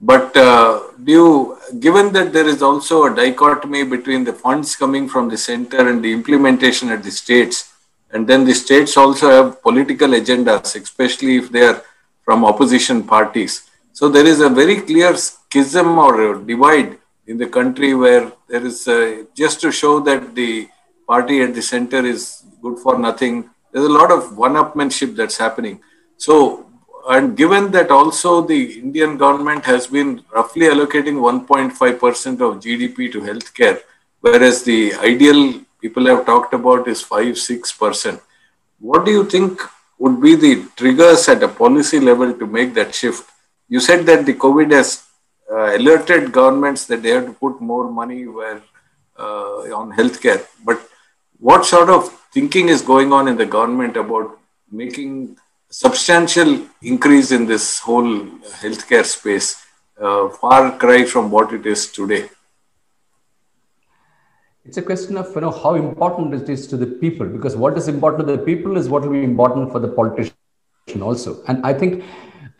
But uh, do you, given that there is also a dichotomy between the funds coming from the center and the implementation at the states, and then the states also have political agendas, especially if they are from opposition parties. So there is a very clear schism or divide in the country where there is a, just to show that the party at the center is good for nothing. There's a lot of one-upmanship that's happening. So and given that also the Indian government has been roughly allocating 1.5% of GDP to healthcare, whereas the ideal people have talked about is 5 6%. What do you think would be the triggers at a policy level to make that shift? You said that the COVID has uh, alerted governments that they have to put more money where uh, on healthcare. But what sort of thinking is going on in the government about making substantial increase in this whole healthcare space, uh, far cry from what it is today. It's a question of you know how important it is to the people because what is important to the people is what will be important for the politician also. And I think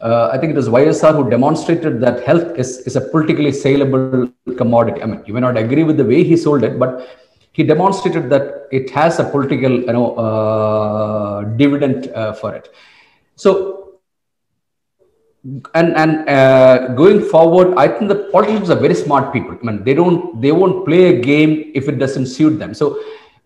uh, I think it was YSR who demonstrated that health is, is a politically saleable commodity. I mean, you may not agree with the way he sold it, but he demonstrated that it has a political you know uh, dividend uh, for it. So and and uh, going forward, I think the politicians are very smart people. I mean, they don't they won't play a game if it doesn't suit them. So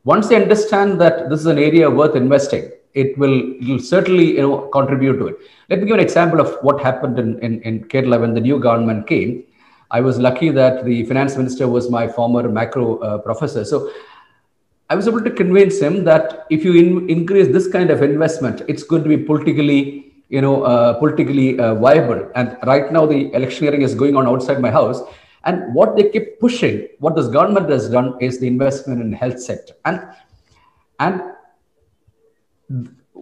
once they understand that this is an area worth investing, it will, it will certainly you know contribute to it. Let me give an example of what happened in, in, in Kerala when the new government came. I was lucky that the finance minister was my former macro uh, professor. So I was able to convince him that if you in, increase this kind of investment, it's going to be politically, you know, uh, politically uh, viable. And right now, the electioneering is going on outside my house. And what they keep pushing, what this government has done, is the investment in health sector. And and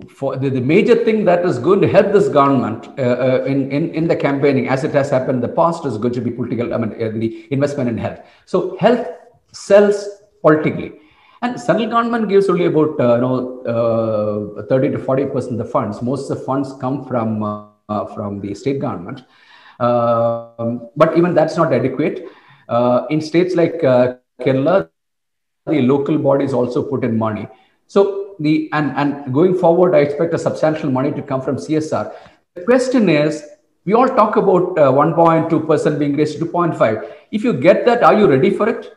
for the, the major thing that is going to help this government uh, uh, in, in in the campaigning, as it has happened in the past, is going to be political. I mean, uh, the investment in health. So health sells politically and central government gives only about uh, you know uh, 30 to 40 percent of the funds. Most of the funds come from uh, from the state government, um, but even that's not adequate. Uh, in states like uh, Kerala, the local bodies also put in money. So the and and going forward, I expect a substantial money to come from CSR. The question is, we all talk about 1.2 percent being raised to 2.5. If you get that, are you ready for it?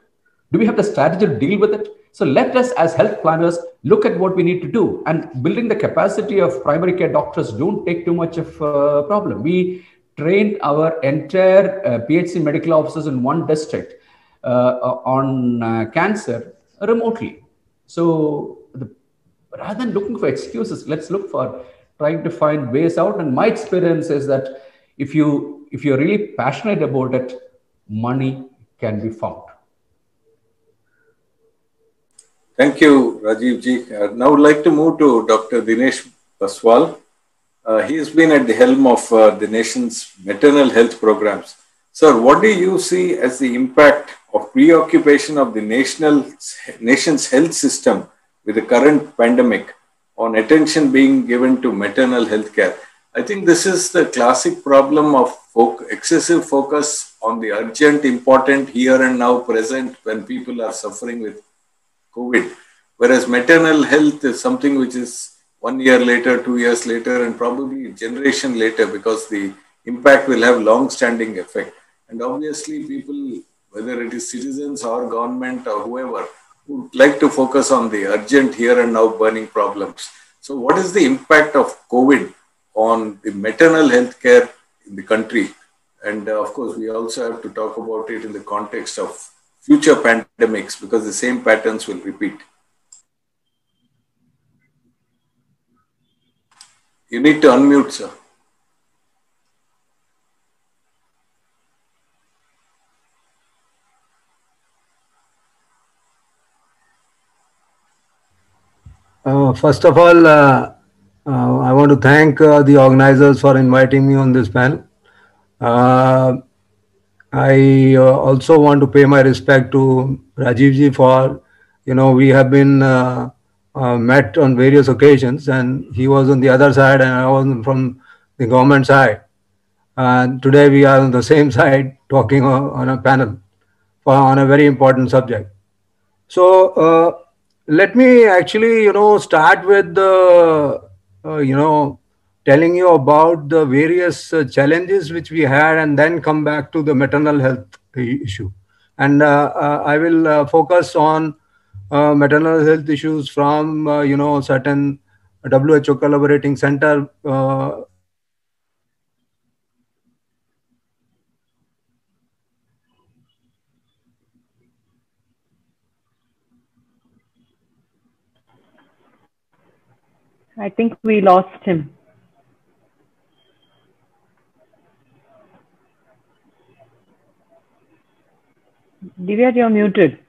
Do we have the strategy to deal with it? So let us as health planners look at what we need to do and building the capacity of primary care doctors don't take too much of a problem. We trained our entire uh, PHC medical officers in one district uh, on uh, cancer remotely. So the, rather than looking for excuses, let's look for trying to find ways out. And my experience is that if you if you're really passionate about it, money can be found. Thank you, Rajiv ji. Uh, now I would like to move to Dr. Dinesh Baswal. Uh, he has been at the helm of uh, the nation's maternal health programs. Sir, what do you see as the impact of preoccupation of the national, nation's health system with the current pandemic on attention being given to maternal health care? I think this is the classic problem of excessive focus on the urgent, important, here and now present when people are suffering with COVID. Whereas maternal health is something which is one year later, two years later, and probably generation later because the impact will have long-standing effect. And obviously, people, whether it is citizens or government or whoever, would like to focus on the urgent here and now burning problems. So, what is the impact of COVID on the maternal health care in the country? And uh, of course, we also have to talk about it in the context of future pandemics because the same patterns will repeat. You need to unmute, sir. Uh, first of all, uh, uh, I want to thank uh, the organizers for inviting me on this panel. Uh, I uh, also want to pay my respect to Rajivji for, you know, we have been met on various occasions and he was on the other side and I was from the government side. And today we are on the same side talking on a panel for, on a very important subject. So let me actually, you know, start with the, uh, you know, telling you about the various uh, challenges which we had and then come back to the maternal health issue. And uh, uh I will uh, focus on uh, maternal health issues from, you know, certain WHO collaborating center I think we lost him. Divya, you're muted.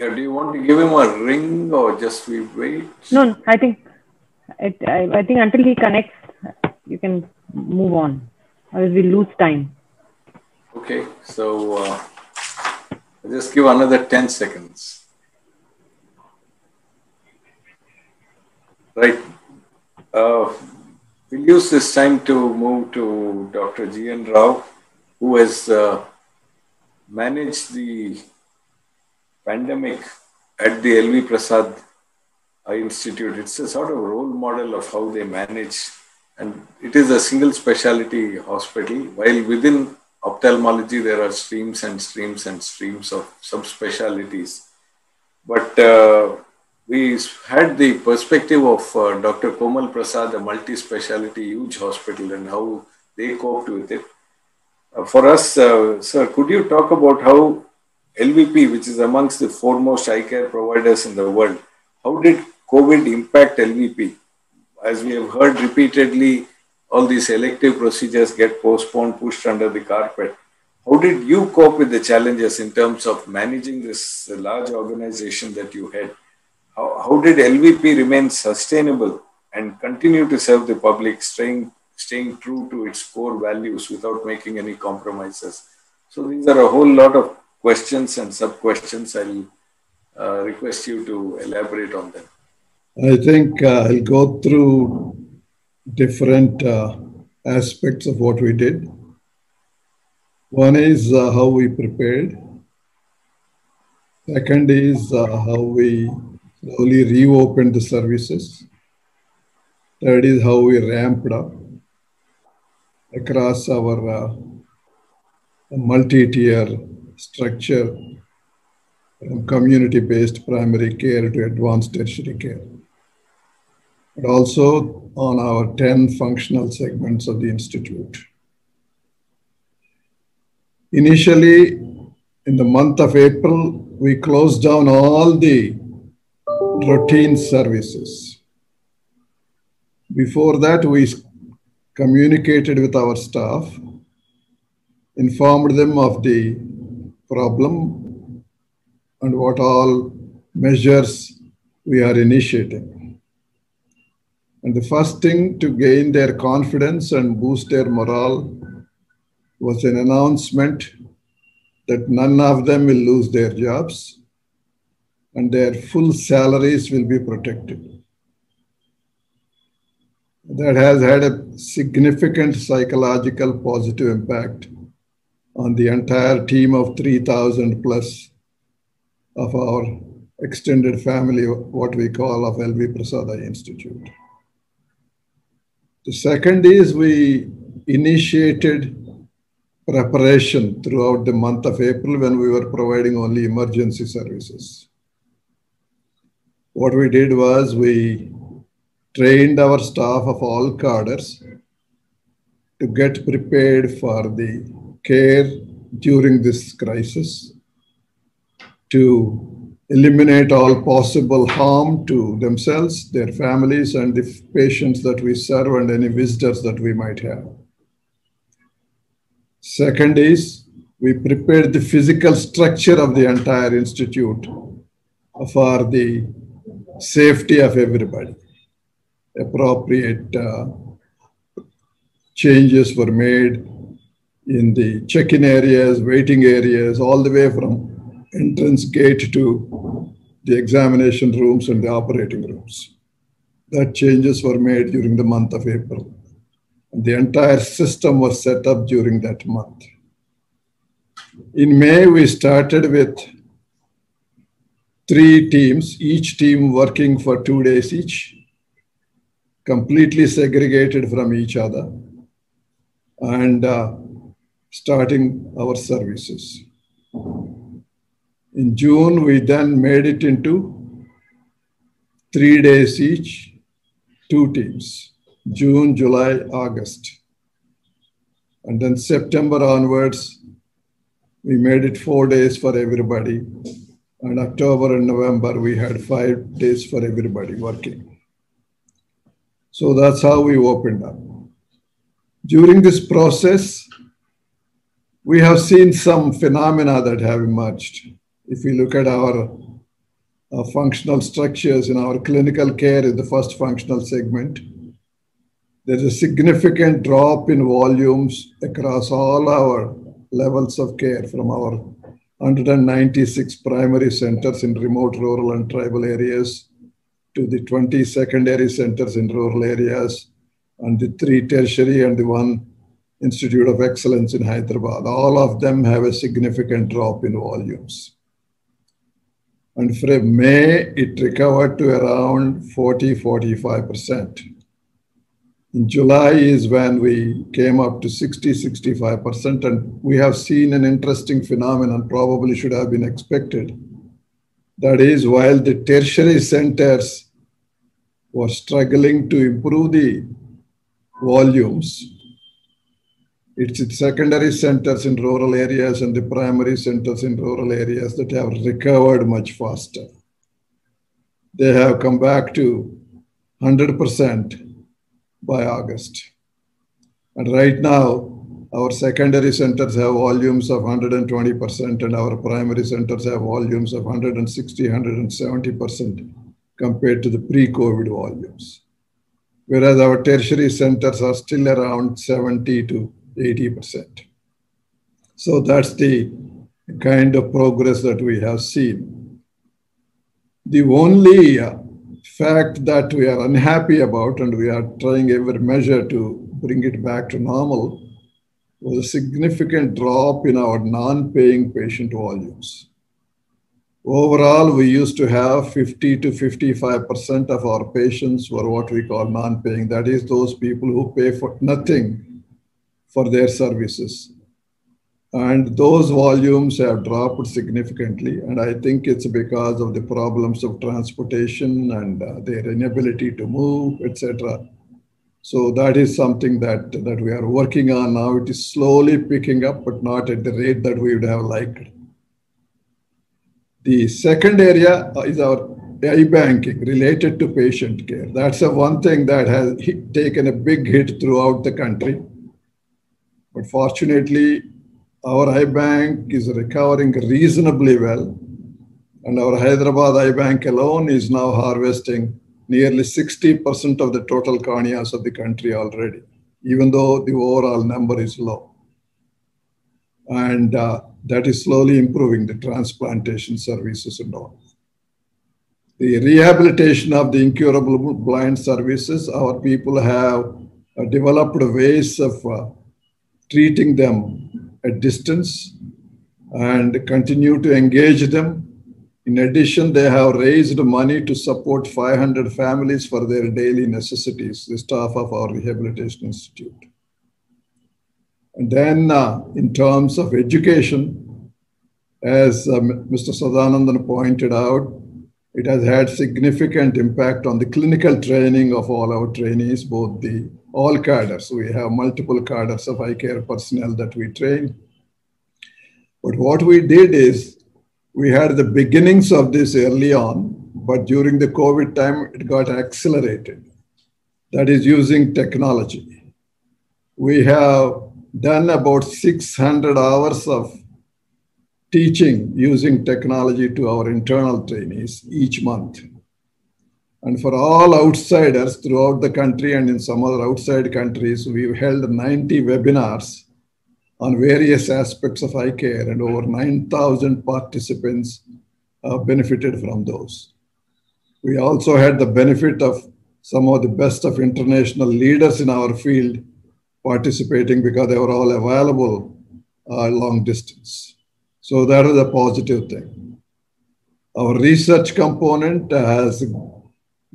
Yeah, do you want to give him a ring or just we wait? No, I think it, I, I think until he connects, you can move on. Otherwise, we lose time. Okay, so uh, just give another 10 seconds. Right. Uh, we'll use this time to move to Dr. G.N. Rao, who has uh, managed the pandemic at the LV Prasad Institute. It's a sort of role model of how they manage, and it is a single specialty hospital. While within ophthalmology, there are streams and streams and streams of subspecialties. But uh, we had the perspective of uh, Dr. Komal Prasad, a multi-speciality huge hospital, and how they coped with it. For us, uh, sir, could you talk about how LVP, which is amongst the foremost eye care providers in the world, how did COVID impact LVP? As we have heard repeatedly, all these elective procedures get postponed, pushed under the carpet. How did you cope with the challenges in terms of managing this large organization that you had? how, how did LVP remain sustainable and continue to serve the public, staying, staying true to its core values without making any compromises? So these are a whole lot of questions and sub questions. I'll uh, request you to elaborate on them. I think uh, I'll go through different uh, aspects of what we did. One is uh, how we prepared. Second is uh, how we slowly reopened the services. Third is how we ramped up across our uh, multi-tier structure from community-based primary care to advanced tertiary care. But also on our 10 functional segments of the Institute. Initially, in the month of April, we closed down all the routine services. Before that, we communicated with our staff, informed them of the problem and what all measures we are initiating. And the first thing to gain their confidence and boost their morale was an announcement that none of them will lose their jobs and their full salaries will be protected. That has had a significant psychological positive impact on the entire team of 3,000 plus of our extended family, what we call of LV Prasad Eye Institute. The second is we initiated preparation throughout the month of April when we were providing only emergency services. What we did was we trained our staff of all cadres to get prepared for the care during this crisis, to eliminate all possible harm to themselves, their families, and the patients that we serve and any visitors that we might have. Second is we prepared the physical structure of the entire institute for the safety of everybody. Appropriate uh, changes were made in the check-in areas, waiting areas, all the way from entrance gate to the examination rooms and the operating rooms. That changes were made during the month of April. The entire system was set up during that month. In May, we started with three teams, each team working for two days each, completely segregated from each other, and uh, starting our services. In June, we then made it into three days each, two teams. June, July, August. And then September onwards, we made it four days for everybody. And October and November, we had five days for everybody working. So that's how we opened up. During this process, we have seen some phenomena that have emerged. If we look at our, our functional structures in our clinical care in the first functional segment, there's a significant drop in volumes across all our levels of care from our 196 primary centers in remote rural and tribal areas to the 20 secondary centers in rural areas and the three tertiary and the one Institute of Excellence in Hyderabad. All of them have a significant drop in volumes. And from May, it recovered to around 40 45%. In July is when we came up to 60, 65%, and we have seen an interesting phenomenon, probably should have been expected. That is, while the tertiary centers were struggling to improve the volumes, it's the secondary centers in rural areas and the primary centers in rural areas that have recovered much faster. They have come back to 100% by August. And right now, our secondary centers have volumes of 120%, and our primary centers have volumes of 160, 170% compared to the pre COVID volumes. Whereas our tertiary centers are still around 70 to 80%. So that's the kind of progress that we have seen. The only uh, fact that we are unhappy about and we are trying every measure to bring it back to normal was a significant drop in our non-paying patient volumes. Overall, we used to have 50 to 55% of our patients were what we call non-paying. That is those people who pay for nothing for their services. And those volumes have dropped significantly. And I think it's because of the problems of transportation and uh, their inability to move, etc. So that is something that, that we are working on now. It is slowly picking up, but not at the rate that we would have liked. The second area is our eye banking related to patient care. That's the one thing that has hit, taken a big hit throughout the country. But fortunately, our eye bank is recovering reasonably well. And our Hyderabad eye bank alone is now harvesting nearly 60% of the total corneas of the country already, even though the overall number is low. And uh, that is slowly improving the transplantation services and all. The rehabilitation of the incurable blind services, our people have uh, developed ways of uh, treating them at distance and continue to engage them. In addition, they have raised money to support 500 families for their daily necessities, the staff of our Rehabilitation Institute. And then, uh, in terms of education, as um, Mr. Sadanandan pointed out, it has had significant impact on the clinical training of all our trainees, both the all cadres. We have multiple cadres of eye care personnel that we train. But what we did is we had the beginnings of this early on, but during the COVID time, it got accelerated. That is using technology. We have done about 600 hours of teaching using technology to our internal trainees each month. And for all outsiders throughout the country and in some other outside countries, we've held 90 webinars on various aspects of eye care, and over 9,000 participants uh, benefited from those. We also had the benefit of some of the best of international leaders in our field participating because they were all available uh, long distance. So that is a positive thing. Our research component has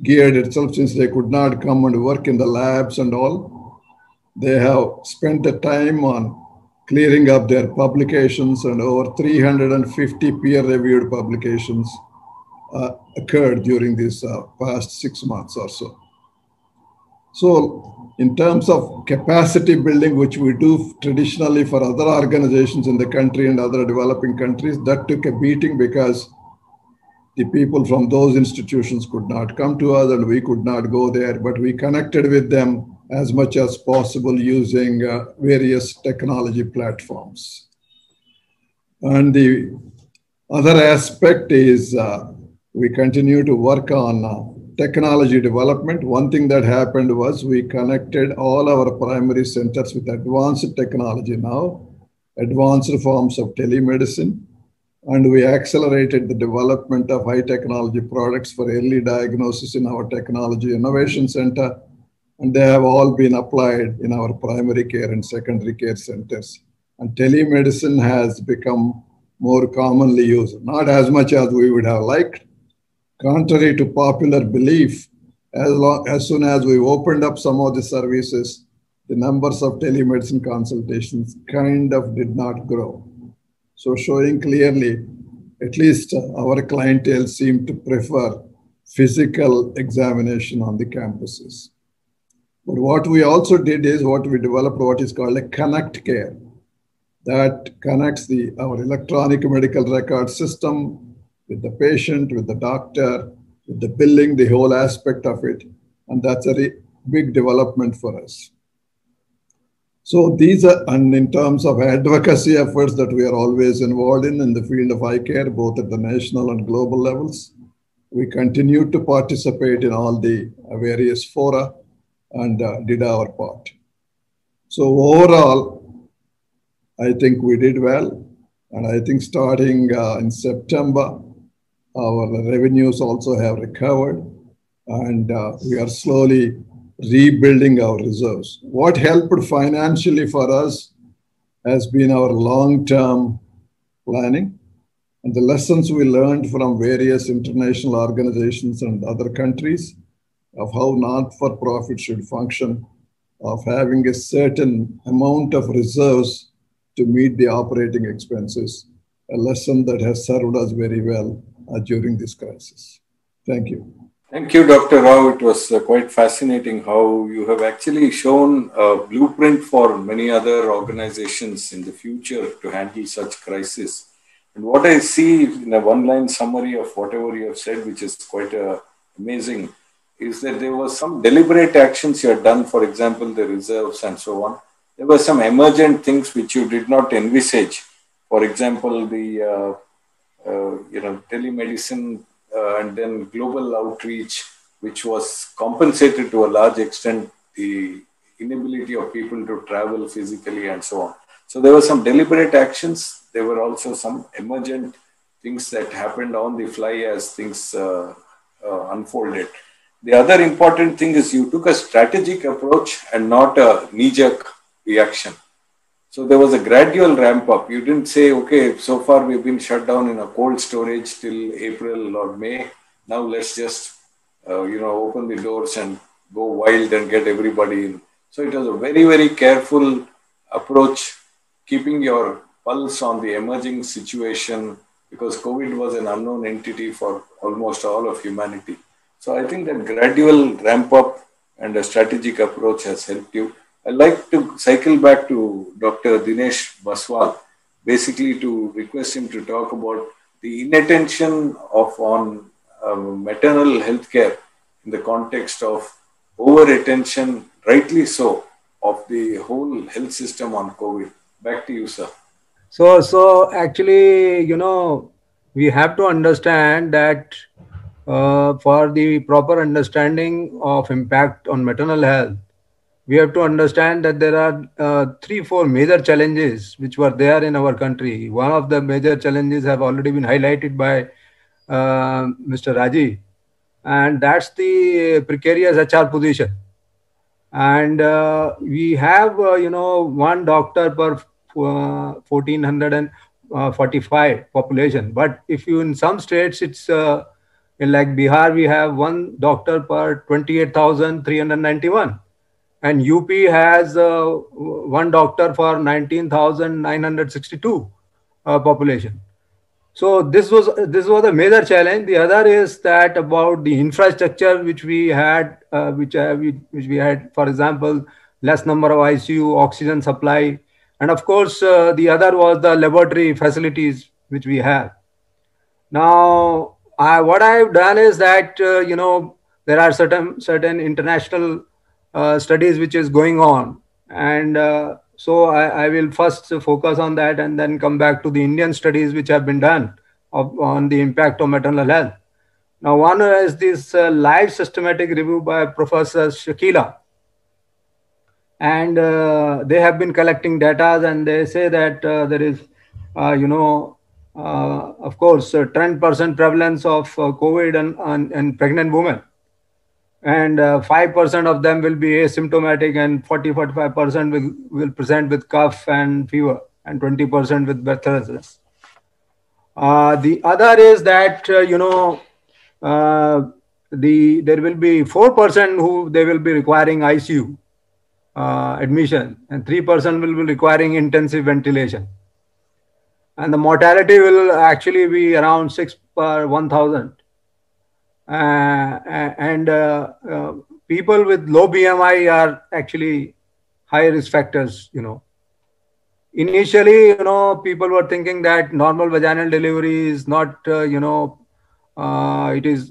geared itself since they could not come and work in the labs and all. They have spent the time on clearing up their publications and over 350 peer-reviewed publications uh, occurred during these uh, past six months or so. So in terms of capacity building, which we do traditionally for other organizations in the country and other developing countries, that took a beating because the people from those institutions could not come to us and we could not go there, but we connected with them as much as possible using uh, various technology platforms. And the other aspect is uh, we continue to work on uh, technology development, one thing that happened was we connected all our primary centers with advanced technology now, advanced forms of telemedicine, and we accelerated the development of high technology products for early diagnosis in our Technology Innovation Center, and they have all been applied in our primary care and secondary care centers. And telemedicine has become more commonly used, not as much as we would have liked, contrary to popular belief, as, long, as soon as we opened up some of the services, the numbers of telemedicine consultations kind of did not grow. So, showing clearly, at least our clientele seem to prefer physical examination on the campuses. But what we also did is what we developed what is called a connect care that connects the our electronic medical record system with the patient, with the doctor, with the billing, the whole aspect of it. And that's a big development for us. So these are, and in terms of advocacy efforts that we are always involved in, in the field of eye care, both at the national and global levels, we continue to participate in all the various fora and uh, did our part. So overall, I think we did well. And I think starting uh, in September, our revenues also have recovered, and uh, we are slowly rebuilding our reserves. What helped financially for us has been our long term planning and the lessons we learned from various international organizations and other countries of how not for profit should function, of having a certain amount of reserves to meet the operating expenses, a lesson that has served us very well during this crisis. Thank you. Thank you, Dr. Rao. It was uh, quite fascinating how you have actually shown a blueprint for many other organizations in the future to handle such crisis. And what I see in a one-line summary of whatever you have said, which is quite uh, amazing, is that there was some deliberate actions you had done, for example, the reserves and so on. There were some emergent things which you did not envisage. For example, the uh, uh, you know, telemedicine uh, and then global outreach which was compensated to a large extent the inability of people to travel physically and so on. So there were some deliberate actions. There were also some emergent things that happened on the fly as things uh, uh, unfolded. The other important thing is you took a strategic approach and not a knee jerk reaction. So there was a gradual ramp up. You didn't say, okay, so far we've been shut down in a cold storage till April or May. Now let's just, uh, you know, open the doors and go wild and get everybody in. So it was a very, very careful approach, keeping your pulse on the emerging situation because COVID was an unknown entity for almost all of humanity. So I think that gradual ramp up and a strategic approach has helped you. I'd like to cycle back to Dr. Dinesh Baswal, basically to request him to talk about the inattention of on uh, maternal health care in the context of over attention, rightly so, of the whole health system on COVID. Back to you, sir. So, so actually, you know, we have to understand that uh, for the proper understanding of impact on maternal health, we have to understand that there are uh, three, four major challenges which were there in our country. One of the major challenges have already been highlighted by uh, Mr. Raji, and that's the precarious HR position. And uh, we have, uh, you know, one doctor per 1445 uh, population. But if you in some states, it's uh, in like Bihar, we have one doctor per 28,391 and UP has uh, one doctor for 19,962 uh, population. So this was this was a major challenge. The other is that about the infrastructure which we had, uh, which uh, we, which we had, for example, less number of ICU, oxygen supply, and of course uh, the other was the laboratory facilities which we have. Now, what I've done is that uh, you know there are certain certain international studies which is going on. And uh, so I, I, will first focus on that and then come back to the indian studies which have been done of, on the impact of maternal health. Now one is this uh, live systematic review by professor shakila. And uh, they have been collecting data and they say that uh, there is uh, you know of course 10% prevalence of covid and, and pregnant women and 5% uh, of them will be asymptomatic and 40 45% will, will present with cough and fever and 20% with breathlessness uh, the other is that uh, you know uh, the there will be 4% who they will be requiring icu uh, admission and 3% will be requiring intensive ventilation. And the mortality will actually be around 6 per 1000 uh, and uh, uh, people with low BMI are actually high risk factors, you know. Initially, you know, people were thinking that normal vaginal delivery is not, you know, it is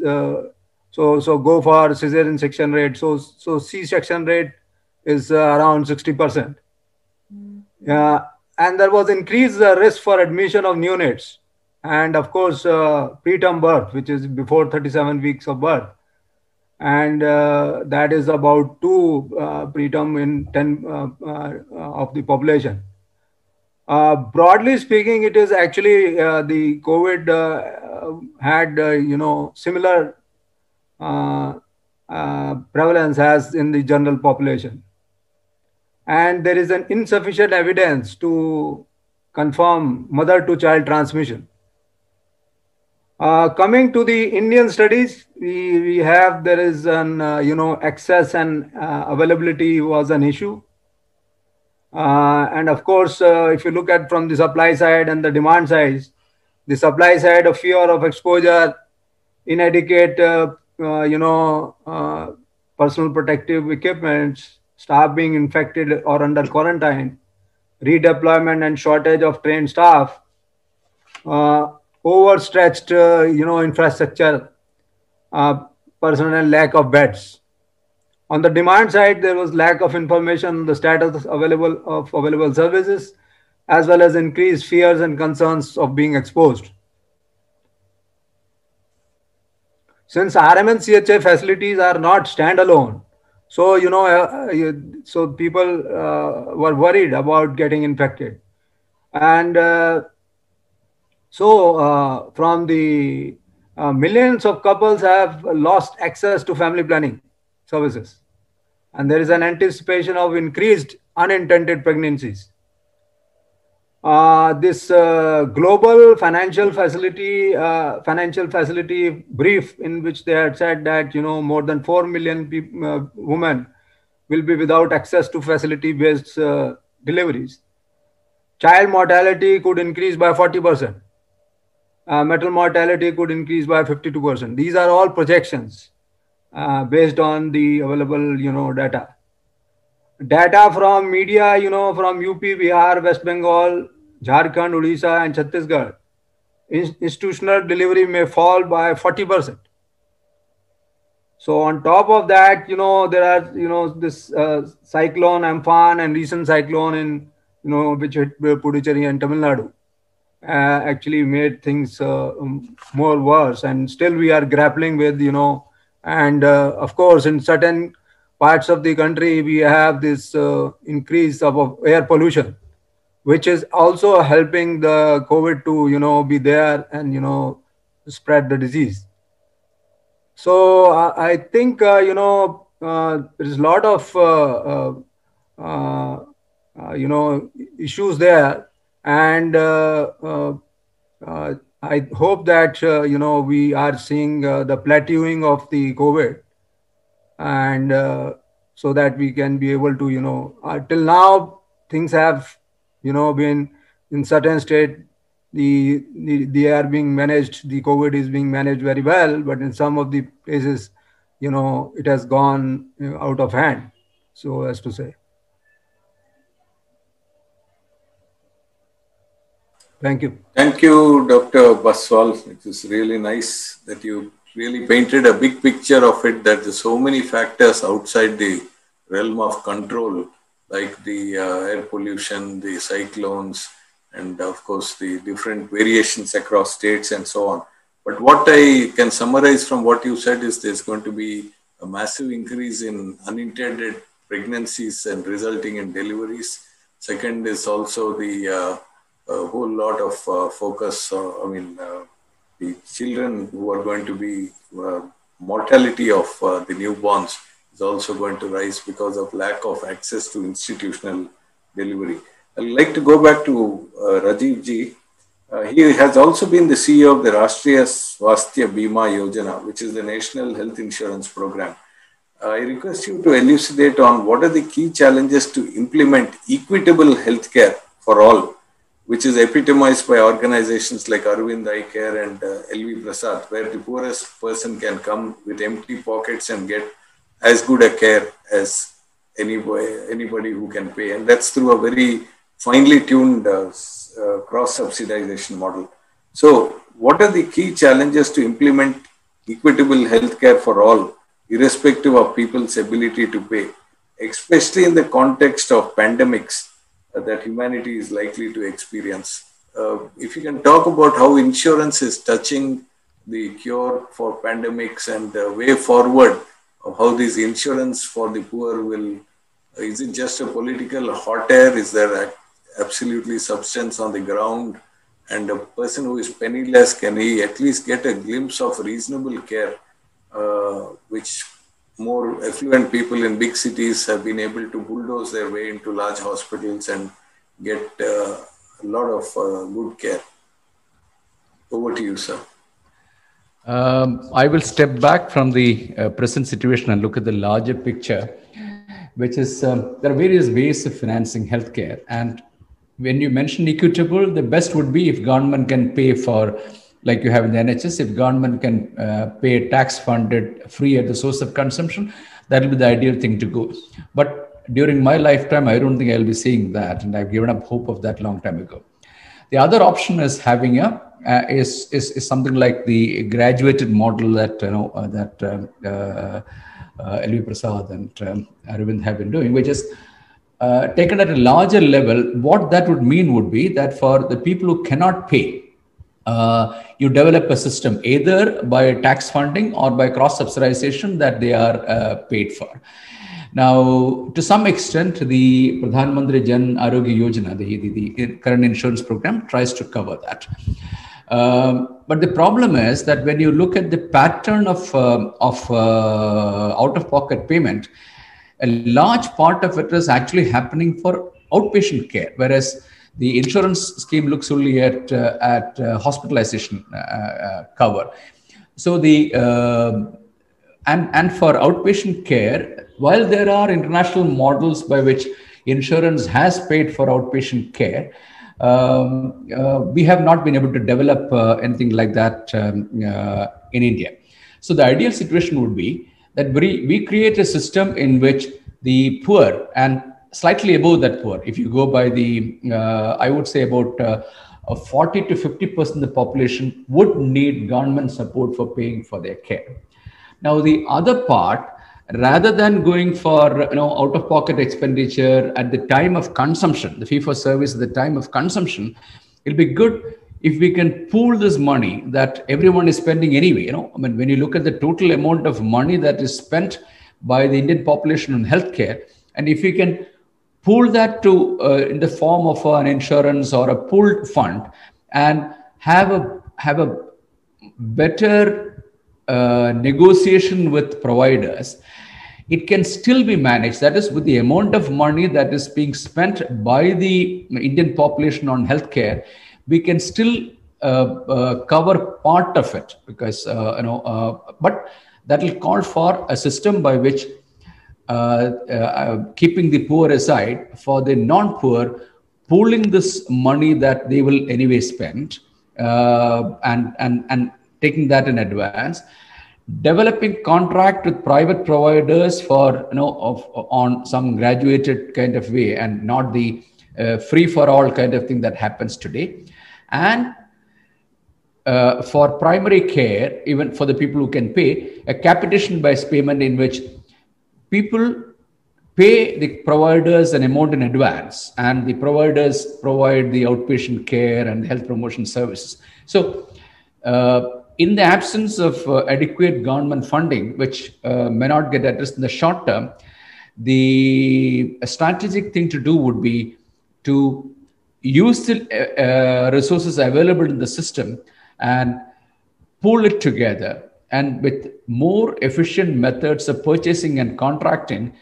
so so go for cesarean section rate. So so C section rate is around 60%. Mm. Yeah, and there was increased risk for admission of neonates and of course uh, preterm birth which is before 37 weeks of birth. And uh, that is about two uh, preterm in 10 uh, uh, of the population. Uh, broadly speaking it is actually the covid had you know similar prevalence as in the general population. And there is an insufficient evidence to confirm mother to child transmission uh, coming to the Indian studies, we, we have there is an uh, you know access and uh, availability was an issue, uh, and of course uh, if you look at from the supply side and the demand side, the supply side of fear of exposure, inadequate you know personal protective equipment, staff being infected or under quarantine, redeployment and shortage of trained staff. Uh, overstretched, uh, you know, infrastructure, uh, personnel, lack of beds. On the demand side, there was lack of information, the status available of available services, as well as increased fears and concerns of being exposed. since RMNCH facilities are not standalone, so you know, uh, you, so people uh, were worried about getting infected, and uh, so uh, from the uh, millions of couples have lost access to family planning services, and there is an anticipation of increased unintended pregnancies. Uh, this uh, Global Financing Facility uh, Financing Facility brief in which they had said that you know more than 4 million uh, women will be without access to facility based deliveries child mortality could increase by 40% uh, mortality could increase by 52% these are all projections based on the available you know data. Data from media, you know, from UP, Bihar, West Bengal, Jharkhand, Odisha, and Chhattisgarh, institutional delivery may fall by 40%. So on top of that, you know, there are, you know, this uh, cyclone Amphan and recent cyclone in, you know, which hit Puducherry and Tamil Nadu, uh, actually made things uh, more worse. And still we are grappling with, you know, and uh, of course, in certain parts of the country, we have this uh, increase of, of, air pollution, which is also helping the COVID to, you know, be there and, you know, spread the disease. So uh, I think, uh, you know, there's a lot of, you know, issues there. And uh, uh, uh, I hope that, you know, we are seeing the plateauing of the COVID and uh, so that we can be able to you know uh, till now things have you know been in certain state the, the they are being managed the covid is being managed very well but in some of the places you know it has gone out of hand so as to say thank you thank you dr baswal it is really nice that you really painted a big picture of it that there's so many factors outside the realm of control, like the uh, air pollution, the cyclones, and of course the different variations across states and so on. But what I can summarize from what you said is there's going to be a massive increase in unintended pregnancies and resulting in deliveries. Second is also the uh, a whole lot of uh, focus, uh, I mean, uh, the children who are going to be mortality of the newborns is also going to rise because of lack of access to institutional delivery. I'd like to go back to uh, Rajiv ji. Uh, he has also been the CEO of the Rashtriya Swasthya Bima Yojana, which is the national health insurance program. Uh, I request you to elucidate on what are the key challenges to implement equitable healthcare for all which is epitomized by organizations like Aravind Eye Care and uh, LV Prasad, where the poorest person can come with empty pockets and get as good a care as anybody, anybody who can pay. And that's through a very finely tuned uh, uh, cross subsidization model. So, what are the key challenges to implement equitable healthcare for all, irrespective of people's ability to pay, especially in the context of pandemics that humanity is likely to experience. Uh, if you can talk about how insurance is touching the cure for pandemics and the way forward of how this insurance for the poor will, uh, is it just a political hot air? Is there absolutely substance on the ground? And a person who is penniless, can he at least get a glimpse of reasonable care, uh, which more affluent people in big cities have been able to bulldoze their way into large hospitals and get uh, a lot of uh, good care. Over to you, sir. Um, I will step back from the uh, present situation and look at the larger picture, which is um, there are various ways of financing healthcare. And when you mention equitable, the best would be if government can pay for like you have in the NHS, if government can uh, pay tax funded free at the source of consumption, that will be the ideal thing to go. But during my lifetime, I don't think I'll be seeing that, and I've given up hope of that long time ago. The other option is having a uh, is, is is something like the graduated model that you know uh, that um, uh, uh, L.V. Prasad and um, Aravind have been doing, which is uh, taken at a larger level. What that would mean would be that for the people who cannot pay, uh, you develop a system either by tax funding or by cross subsidization that they are uh, paid for. Now, to some extent, the Pradhan Mantri Jan Arogya Yojana, the, the, the current insurance program, tries to cover that. Um, but the problem is that when you look at the pattern of, uh, of out of pocket payment, a large part of it is actually happening for outpatient care, whereas the insurance scheme looks only at, uh, at uh, hospitalization uh, cover. So the and, and for outpatient care, while there are international models by which insurance has paid for outpatient care, um, uh, we have not been able to develop uh, anything like that um, uh, in India. So the ideal situation would be that we, we create a system in which the poor and slightly above that poor, if you go by the, uh, I would say about uh, 40 to 50% of the population would need government support for paying for their care. Now, the other part, rather than going for you know out of pocket expenditure at the time of consumption the fee for service at the time of consumption it'll be good if we can pool this money that everyone is spending anyway you know i mean when you look at the total amount of money that is spent by the indian population on healthcare and if we can pool that to uh, in the form of an insurance or a pooled fund and have a have a better uh, negotiation with providers, it can still be managed. That is, with the amount of money that is being spent by the Indian population on healthcare, we can still uh, uh, cover part of it because uh, you know. Uh, but that will call for a system by which, keeping the poor aside, for the non-poor, pooling this money that they will anyway spend, and and and taking that in advance developing contract with private providers for you know of, on some graduated kind of way and not the uh, free for all kind of thing that happens today. And uh, for primary care even for the people who can pay a capitation based payment in which people pay the providers an amount in advance and the providers provide the outpatient care and health promotion services. So uh, in the absence of uh, adequate government funding, which uh, may not get addressed in the short term, the strategic thing to do would be to use the uh, uh, resources available in the system and pull it together and with more efficient methods of purchasing and contracting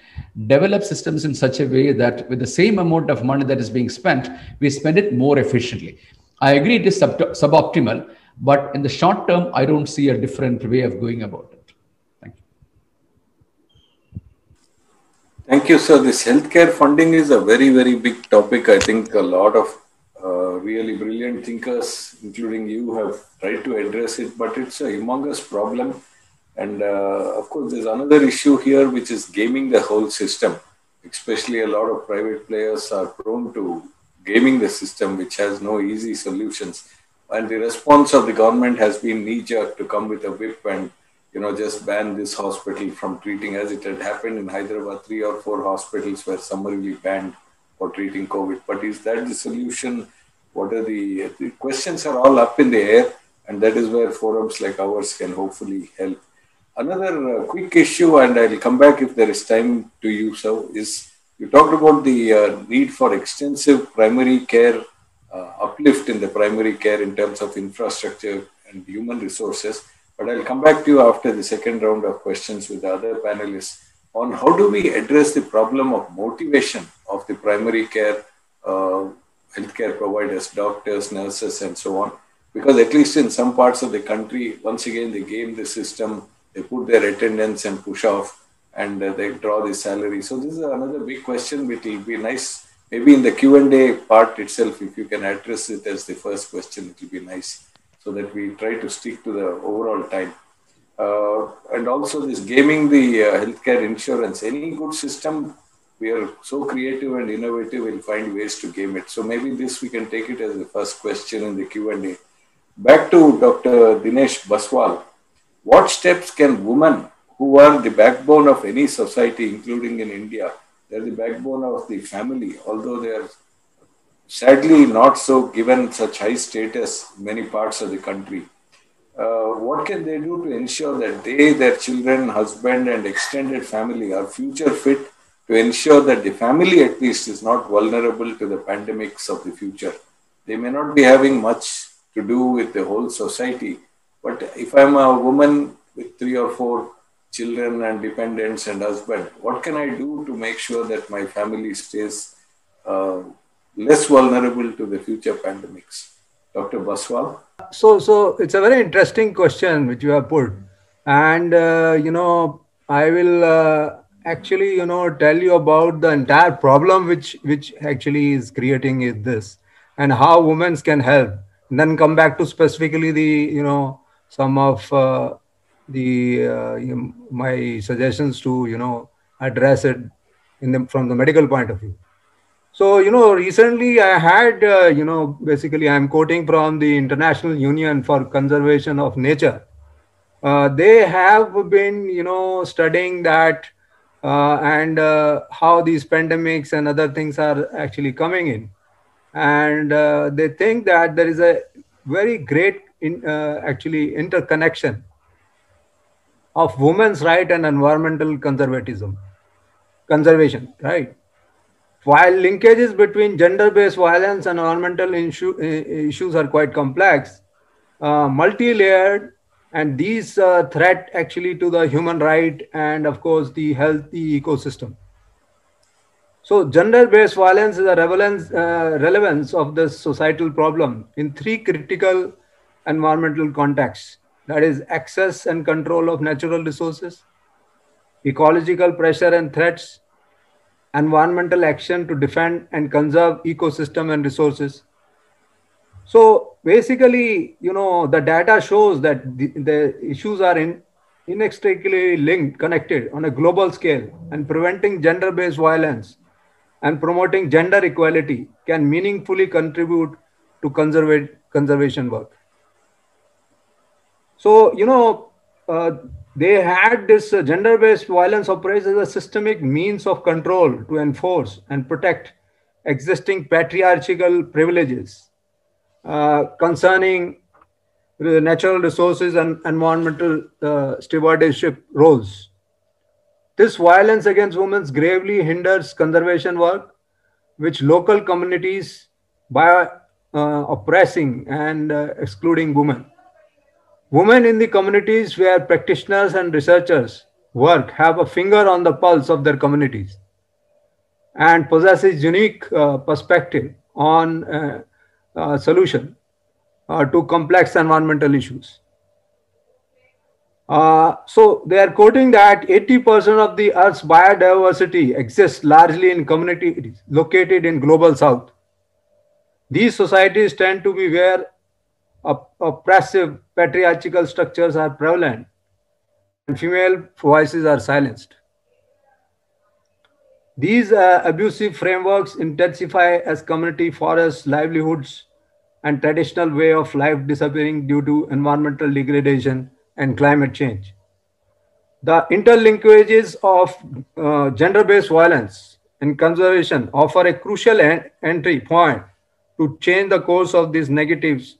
develop systems in such a way that with the same amount of money that is being spent we spend it more efficiently i agree it is sub- suboptimal but in the short term, I don't see a different way of going about it. Thank you. Thank you, sir. This healthcare funding is a very, very big topic. I think a lot of uh, really brilliant thinkers, including you, have tried to address it, but it's a humongous problem. And uh, of course, there's another issue here, which is gaming the whole system. Especially a lot of private players are prone to gaming the system, which has no easy solutions And the response of the government has been knee-jerk to come with a whip and you know just ban this hospital from treating as it had happened in Hyderabad, three or four hospitals were summarily banned for treating COVID. But is that the solution? What are the, the questions are all up in the air, and that is where forums like ours can hopefully help. Another uh, quick issue, and I'll come back if there is time to you, so is you talked about the uh, need for extensive primary care uh, uplift in the primary care in terms of infrastructure and human resources. But I'll come back to you after the second round of questions with the other panelists on how do we address the problem of motivation of the primary care uh, healthcare providers, doctors, nurses, and so on. Because at least in some parts of the country, once again, they game the system, they put their attendance and push off, and uh, they draw the salary. So this is another big question, which will be nice maybe in the Q&A part itself, if you can address it as the first question, it will be nice so that we try to stick to the overall time. Uh, and also this gaming the uh, healthcare insurance, any good system, we are so creative and innovative, we'll find ways to game it. So maybe this we can take it as the first question in the Q&A. Back to Dr. Dinesh Baswal. What steps can women who are the backbone of any society, including in India, they're the backbone of the family, although they are sadly not so given such high status in many parts of the country. Uh, what can they do to ensure that they, their children, husband, and extended family are future fit to ensure that the family at least is not vulnerable to the pandemics of the future? They may not be having much to do with the whole society, but if I'm a woman with three or four children and dependents and husband, what can I do to make sure that my family stays uh, less vulnerable to the future pandemics? Dr. Baswal? So, so it's a very interesting question which you have put, and uh, you know, I will uh, actually, you know, tell you about the entire problem which which actually is creating is this, and how women can help. And then come back to specifically the, you know, some of uh, the uh, you, my suggestions to, you know, address it in the, from the medical point of view. So, you know, recently I had, uh, you know, basically I'm quoting from the International Union for Conservation of Nature. Uh, they have been, you know, studying that uh, and uh, how these pandemics and other things are actually coming in. And uh, they think that there is a very great, in, uh, actually, interconnection of women's right and environmental conservatism, conservation, right? While linkages between gender-based violence and environmental issue, issues are quite complex, uh, multi-layered, and these uh, threat actually to the human right and of course the healthy ecosystem. So gender-based violence is a relevance, uh, relevance of this societal problem in three critical environmental contexts. That is access and control of natural resources, ecological pressure and threats, environmental action to defend and conserve ecosystem and resources. So basically, you know, the data shows that the, the issues are in, inextricably linked, connected on a global scale, and preventing gender-based violence and promoting gender equality can meaningfully contribute to conserva- conservation work. So, you know, uh, they had this uh, gender-based violence operates as a systemic means of control to enforce and protect existing patriarchal privileges uh, concerning natural resources and environmental uh, stewardship roles. This violence against women gravely hinders conservation work, which local communities by uh, oppressing and uh, excluding women. Women in the communities where practitioners and researchers work have a finger on the pulse of their communities and possesses unique uh, perspective on uh, uh, solution uh, to complex environmental issues. Uh, so they are quoting that 80% of the Earth's biodiversity exists largely in communities located in global south. These societies tend to be where oppressive patriarchal structures are prevalent and female voices are silenced. These uh, abusive frameworks intensify as community forests, livelihoods, and traditional way of life disappearing due to environmental degradation and climate change. The interlinkages of uh, gender-based violence and conservation offer a crucial en entry point to change the course of these negatives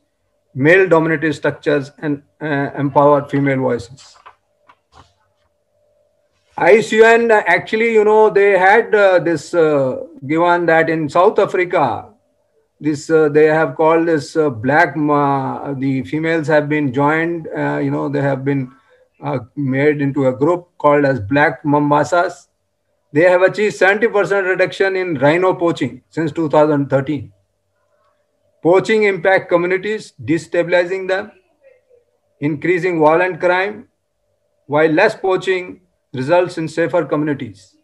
male dominated structures and uh, empower female voices. IUCN actually, you know, they had uh, this uh, given that in South Africa, this uh, they have called this uh, black. the females have been joined. Uh, you know, they have been uh, made into a group called as Black Mambasas. They have achieved 70% reduction in rhino poaching since 2013. Poaching impact communities, destabilizing them, increasing violent crime, while less poaching results in safer communities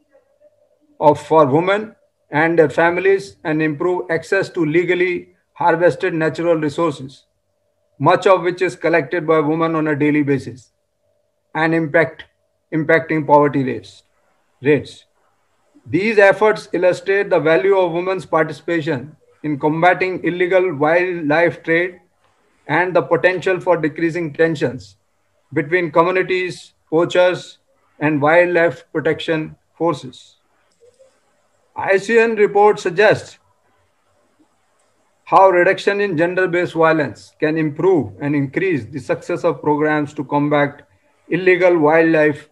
of for women and their families and improve access to legally harvested natural resources, much of which is collected by women on a daily basis and impact impacting poverty rates. rates. These efforts illustrate the value of women's participation in combating illegal wildlife trade and the potential for decreasing tensions between communities, poachers, and wildlife protection forces. ICN report suggests how reduction in gender-based violence can improve and increase the success of programs to combat illegal wildlife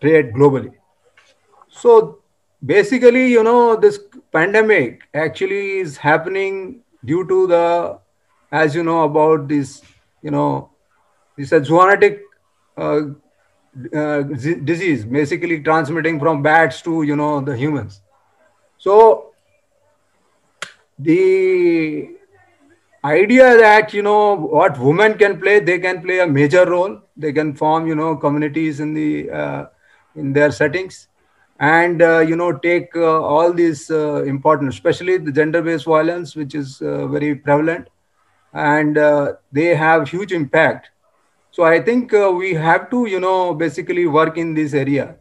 trade globally. So basically, you know, this pandemic actually is happening due to the, as you know, about this, you know, this a zoonotic uh, uh, disease, basically transmitting from bats to, you know, the humans. So the idea that you know what women can play they can play a major role they can form you know communities in the uh, in their settings and uh, you know take uh, all these uh, important especially the gender based violence which is uh, very prevalent. And uh, they have huge impact. So i think we have to you know basically work in this area.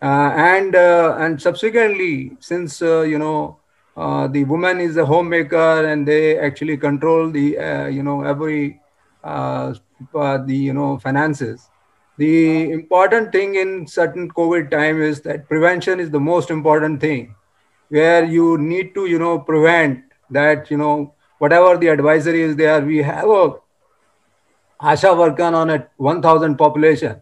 And and subsequently since you know uh, the woman is a homemaker and they actually control the uh, you know every uh, uh, the you know finances the important thing in certain covid time is that prevention is the most important thing where you need to you know prevent that you know whatever the advisory is there we have a asha worker on a 1000 population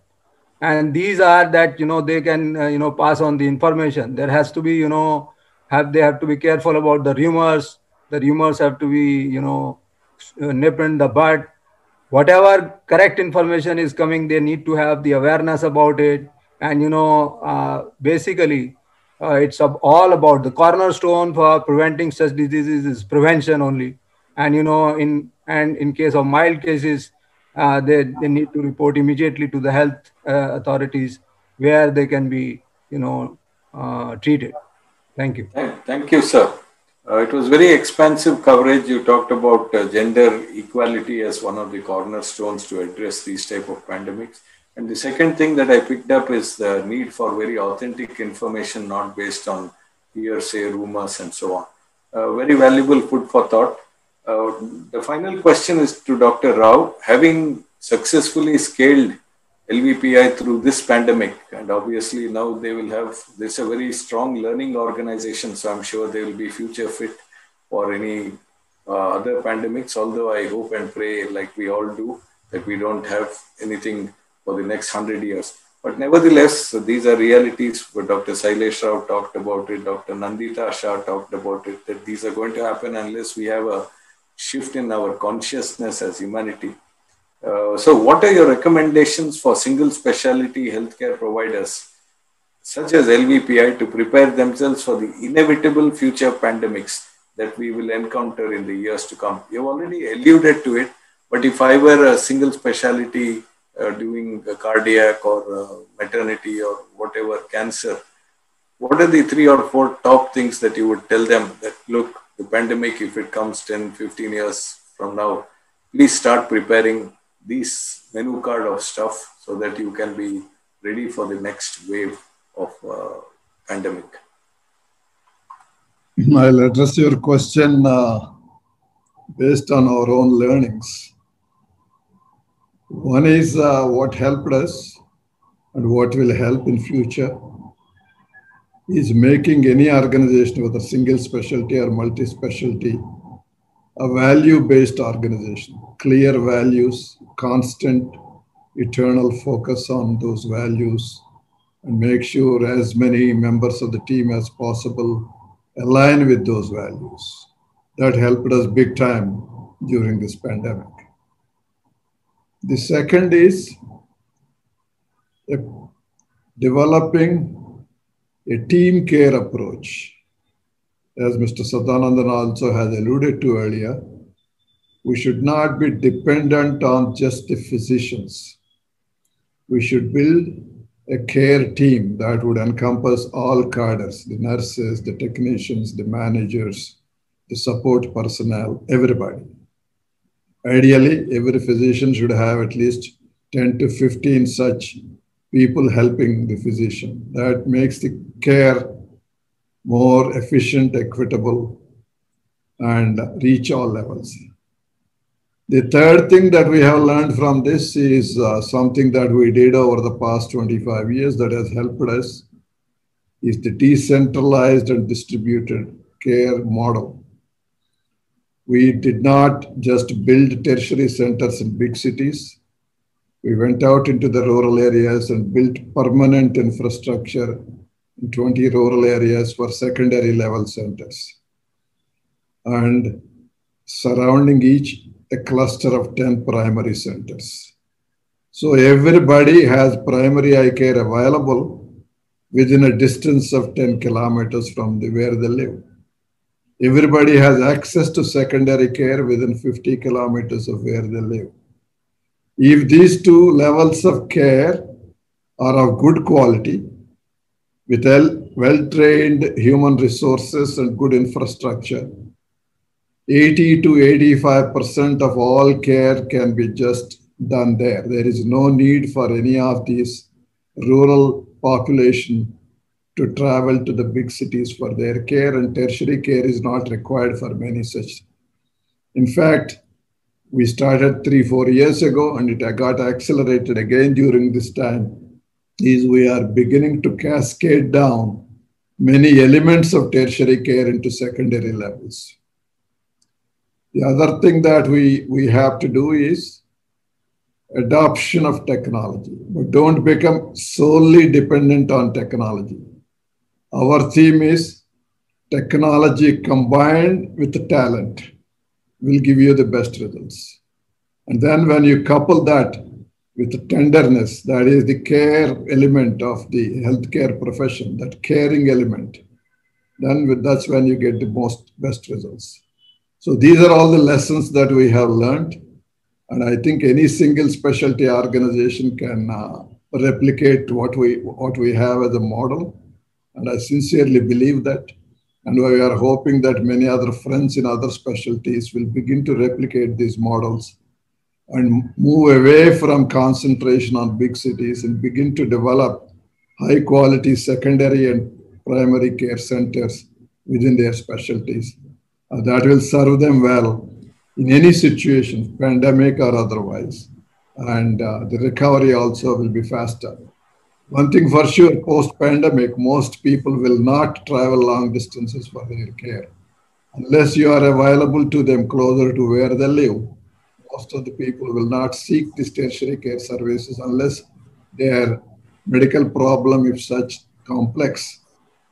and these are that you know they can uh, you know pass on the information there has to be you know have they have to be careful about the rumors. The rumors have to be, you know, nipped in the bud. Whatever correct information is coming, they need to have the awareness about it. And you know, uh, basically, uh, it's all about the cornerstone for preventing such diseases is prevention only. And you know, in and in case of mild cases, uh, they they need to report immediately to the health uh, authorities where they can be, you know, uh, treated. Thank you. Thank you, sir. Uh, it was very expansive coverage. You talked about uh, gender equality as one of the cornerstones to address these type of pandemics. And the second thing that I picked up is the need for very authentic information, not based on hearsay, rumors, and so on. Uh, very valuable food for thought. Uh, the final question is to Dr. Rao. Having successfully scaled LVPI through this pandemic. And obviously now they will have this a very strong learning organization. So I'm sure they will be future fit for any uh, other pandemics. Although I hope and pray, like we all do, that we don't have anything for the next hundred years. But nevertheless, these are realities. But Dr. Sailesh Rao talked about it. Dr. Nandita Shah talked about it. That these are going to happen unless we have a shift in our consciousness as humanity uh, so, what are your recommendations for single specialty healthcare providers, such as LVPI, to prepare themselves for the inevitable future pandemics that we will encounter in the years to come? You've already alluded to it, but if I were a single specialty uh, doing cardiac or uh, maternity or whatever cancer, what are the three or four top things that you would tell them that look, the pandemic, if it comes 10, 15 years from now, please start preparing this menu card of stuff so that you can be ready for the next wave of uh, pandemic. I'll address your question uh, based on our own learnings. One is uh, what helped us and what will help in future is making any organization with a single specialty or multi-specialty a value-based organization, clear values, constant, eternal focus on those values, and make sure as many members of the team as possible align with those values. That helped us big time during this pandemic. The second is developing a team care approach as Mr. Sadanandan also has alluded to earlier, we should not be dependent on just the physicians. We should build a care team that would encompass all cadres the nurses, the technicians, the managers, the support personnel, everybody. Ideally, every physician should have at least 10 to 15 such people helping the physician. That makes the care more efficient, equitable, and reach all levels. The third thing that we have learned from this is uh, something that we did over the past 25 years that has helped us is the decentralized and distributed care model. We did not just build tertiary centers in big cities. We went out into the rural areas and built permanent infrastructure in 20 rural areas for secondary level centers. And surrounding each a cluster of 10 primary centers. So everybody has primary eye care available within a distance of 10 kilometers from the, where they live. Everybody has access to secondary care within 50 kilometers of where they live. If these two levels of care are of good quality, with well trained human resources and good infrastructure, 80 to 85% of all care can be just done there. There is no need for any of these rural population to travel to the big cities for their care, and tertiary care is not required for many such. In fact, we started three, four years ago, and it got accelerated again during this time. Is we are beginning to cascade down many elements of tertiary care into secondary levels. The other thing that we, we have to do is adoption of technology. But don't become solely dependent on technology. Our theme is technology combined with the talent will give you the best results. And then when you couple that with tenderness, that is the care element of the healthcare profession, that caring element, then that's when you get the most best results. So these are all the lessons that we have learned. And I think any single specialty organization can uh, replicate what we, what we have as a model. And I sincerely believe that. And we are hoping that many other friends in other specialties will begin to replicate these models and move away from concentration on big cities and begin to develop high quality secondary and primary care centers within their specialties uh, that will serve them well in any situation, pandemic or otherwise. And uh, the recovery also will be faster. One thing for sure, post pandemic, most people will not travel long distances for their care. Unless you are available to them closer to where they live, most of the people will not seek these tertiary care services unless their medical problem, if such complex,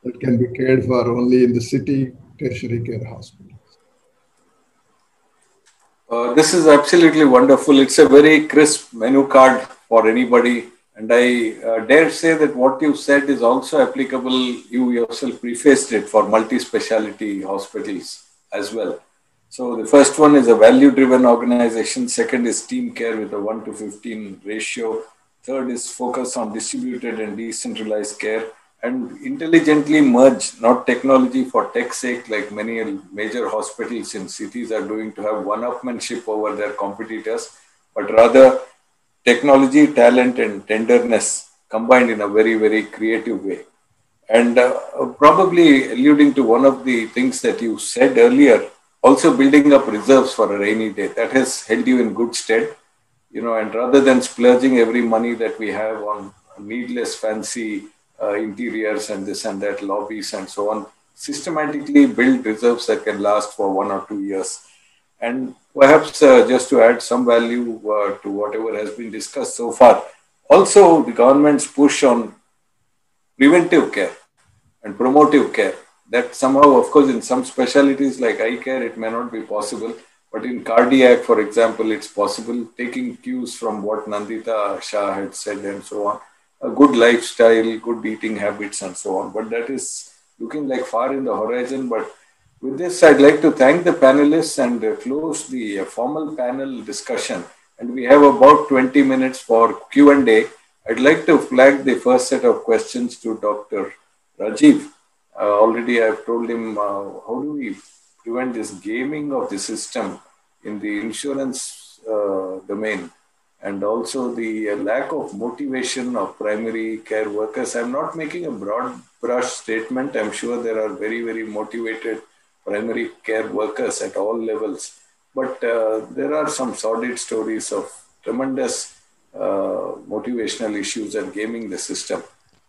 that can be cared for only in the city tertiary care hospitals. Uh, this is absolutely wonderful. It's a very crisp menu card for anybody. And I uh, dare say that what you said is also applicable. You yourself prefaced it for multi speciality hospitals as well. So the first one is a value driven organization. Second is team care with a 1 to 15 ratio. Third is focus on distributed and decentralized care and intelligently merge not technology for tech's sake like many major hospitals in cities are doing to have one-upmanship over their competitors but rather technology talent and tenderness combined in a very very creative way and uh, probably alluding to one of the things that you said earlier also building up reserves for a rainy day that has held you in good stead you know and rather than splurging every money that we have on needless fancy uh, interiors and this and that, lobbies and so on, systematically build reserves that can last for one or two years. And perhaps uh, just to add some value uh, to whatever has been discussed so far, also the government's push on preventive care and promotive care. That somehow, of course, in some specialties like eye care, it may not be possible. But in cardiac, for example, it's possible taking cues from what Nandita Shah had said and so on a good lifestyle, good eating habits, and so on. But that is looking like far in the horizon. But with this, I'd like to thank the panelists and uh, close the uh, formal panel discussion. And we have about 20 minutes for Q&A. I'd like to flag the first set of questions to Dr. Rajiv. Uh, already I've told him, uh, how do we prevent this gaming of the system in the insurance uh, domain? and also the uh, lack of motivation of primary care workers. I'm not making a broad brush statement. I'm sure there are very, very motivated primary care workers at all levels. But uh, there are some sordid stories of tremendous uh, motivational issues and gaming the system.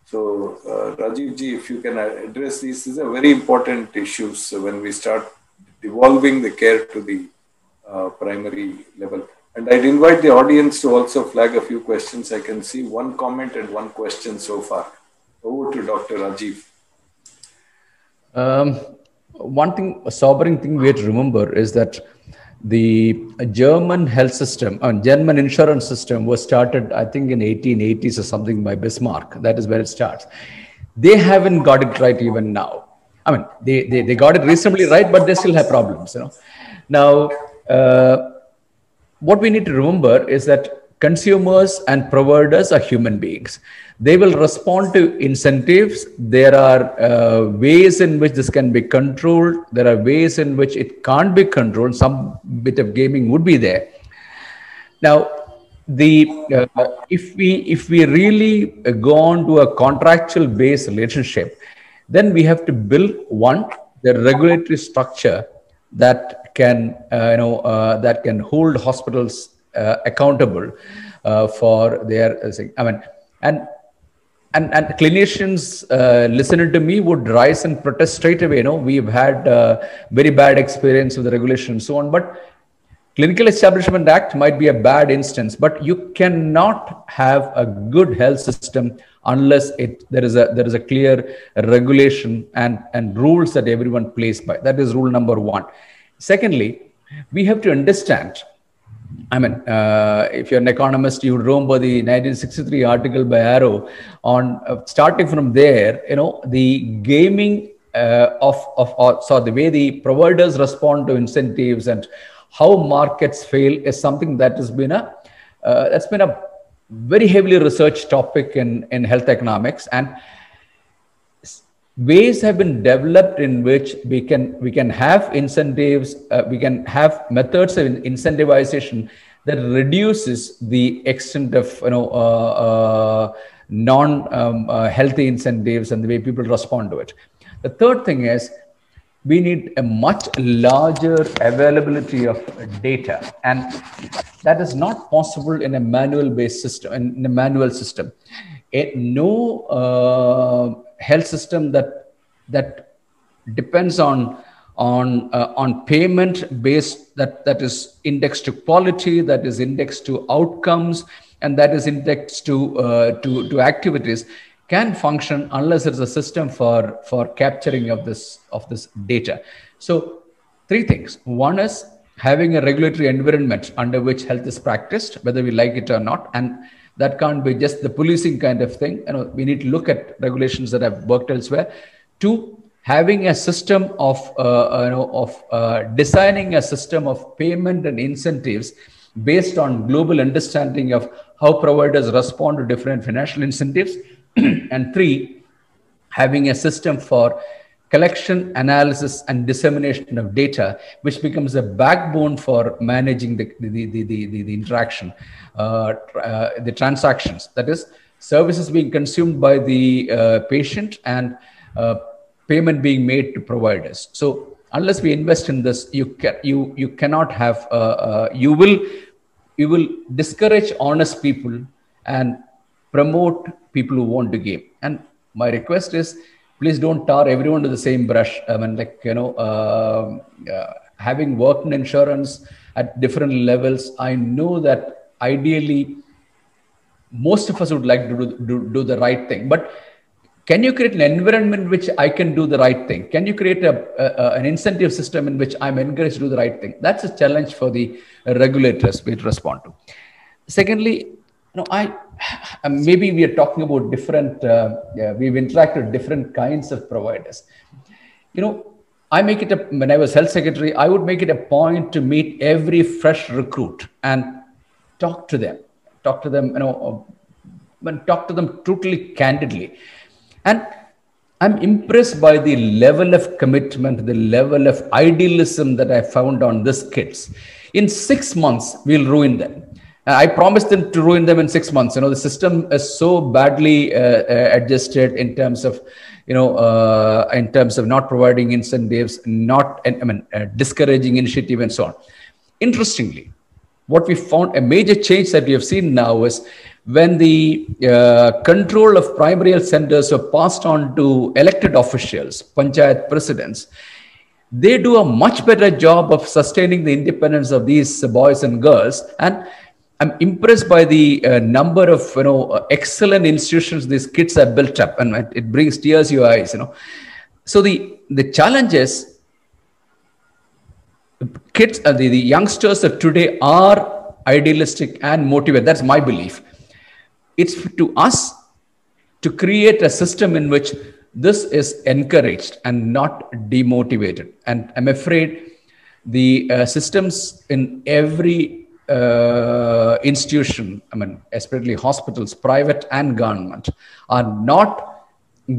So, uh, Rajiv ji, if you can address these, these are very important issues when we start devolving the care to the uh, primary level. And I'd invite the audience to also flag a few questions. I can see one comment and one question so far. Over to Dr. Rajiv. Um, one thing, a sobering thing we have to remember is that the German health system, uh, German insurance system was started, I think, in 1880s or something by Bismarck. That is where it starts. They haven't got it right even now. I mean, they, they, they got it reasonably right, but they still have problems, you know. Now, uh, what we need to remember is that consumers and providers are human beings. They will respond to incentives. There are uh, ways in which this can be controlled. There are ways in which it can't be controlled. Some bit of gaming would be there. Now the uh, if we if we really go on to a contractual based relationship then we have to build one the regulatory structure that can uh, you know uh, that can hold hospitals uh, accountable uh, for their i mean and and, and clinicians uh, listening to me would rise and protest straight away. You know, we've had uh, very bad experience with the regulation and so on. But Clinical Establishment Act might be a bad instance, but you cannot have a good health system unless it there is a there is a clear regulation and and rules that everyone plays by. That is rule number one. Secondly, we have to understand I mean, uh, if you're an economist, you remember the 1963 article by Arrow on uh, starting from there, you know, the gaming uh, of, of, uh, so the way the providers respond to incentives and how markets fail is something that has been a, uh, that's been a very heavily researched topic in, in health economics. And ways have been developed in which we can we can have incentives uh, we can have methods of incentivization that reduces the extent of you know uh, uh, non um, uh, healthy incentives and the way people respond to it. The third thing is we need a much larger availability of data. And that is not possible in a manual based system in a manual system. A, no uh, health system that that depends on on uh, on payment based that that is indexed to quality that is indexed to outcomes and that is indexed to uh, to to activities can function unless there's a system for for capturing of this of this data. So three things. One is having a regulatory environment under which health is practiced whether we like it or not and that can't be just the policing kind of thing. You know, we need to look at regulations that have worked elsewhere. Two, having a system of uh, you know of uh, designing a system of payment and incentives based on global understanding of how providers respond to different financial incentives. and three, having a system for collection, analysis, and dissemination of data, which becomes a backbone for managing the, the, the, the, the, interaction, uh, uh, the transactions. That is, services being consumed by the uh, patient and uh, payment being made to providers. So unless we invest in this, you can you you cannot have uh, uh, you will you will discourage honest people and promote people who want to game. And my request is please don't tar everyone to the same brush. I mean, like, you know, uh, uh, having worked in insurance at different levels, I know that ideally most of us would like to do, do, do the right thing. But can you create an environment in which I can do the right thing? Can you create a, a, an incentive system in which I'm encouraged to do the right thing? That's a challenge for the regulators we respond to. Secondly, know, I maybe we are talking about different. Uh, yeah, we've interacted with different kinds of providers. You know, I make it a, when I was health secretary. I would make it a point to meet every fresh recruit and talk to them, talk to them. You know, and uh, talk to them totally candidly, and I'm impressed by the level of commitment, the level of idealism that I found on these kids. In six months, we'll ruin them I promised them to ruin them in six months. You know, the system is so badly uh, uh, adjusted in terms of, you know, uh, in terms of not providing incentives, not, I mean, uh, discouraging initiative and so on. Interestingly, what we found a major change that we have seen now is when the uh, control of primary health centers are passed on to elected officials, panchayat presidents, they do a much better job of sustaining the independence of these boys and girls. And I'm impressed by the uh, number of you know uh, excellent institutions these kids have built up, and it, brings tears to your eyes. You know, so the the challenge is kids, uh, the, the youngsters of today are idealistic and motivated. That's my belief. It's to us to create a system in which this is encouraged and not demotivated. And I'm afraid the uh, systems in every uh, institution, I mean, especially hospitals, private and government, are not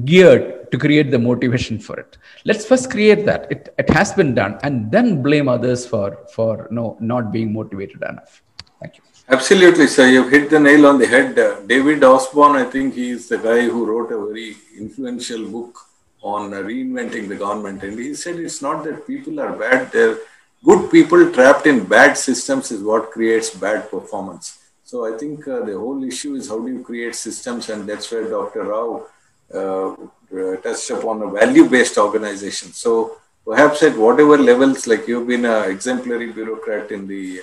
geared to create the motivation for it. Let's first create that. It, it has been done, and then blame others for for no not being motivated enough. Thank you. Absolutely, sir. You've hit the nail on the head. Uh, David Osborne, I think he's the guy who wrote a very influential book on uh, reinventing the government. And he said it's not that people are bad, they're good people trapped in bad systems is what creates bad performance. So I think uh, the whole issue is how do you create systems, and that's where Dr. Rao uh, uh, touched upon a value-based organization. So perhaps at whatever levels, like you've been an exemplary bureaucrat in the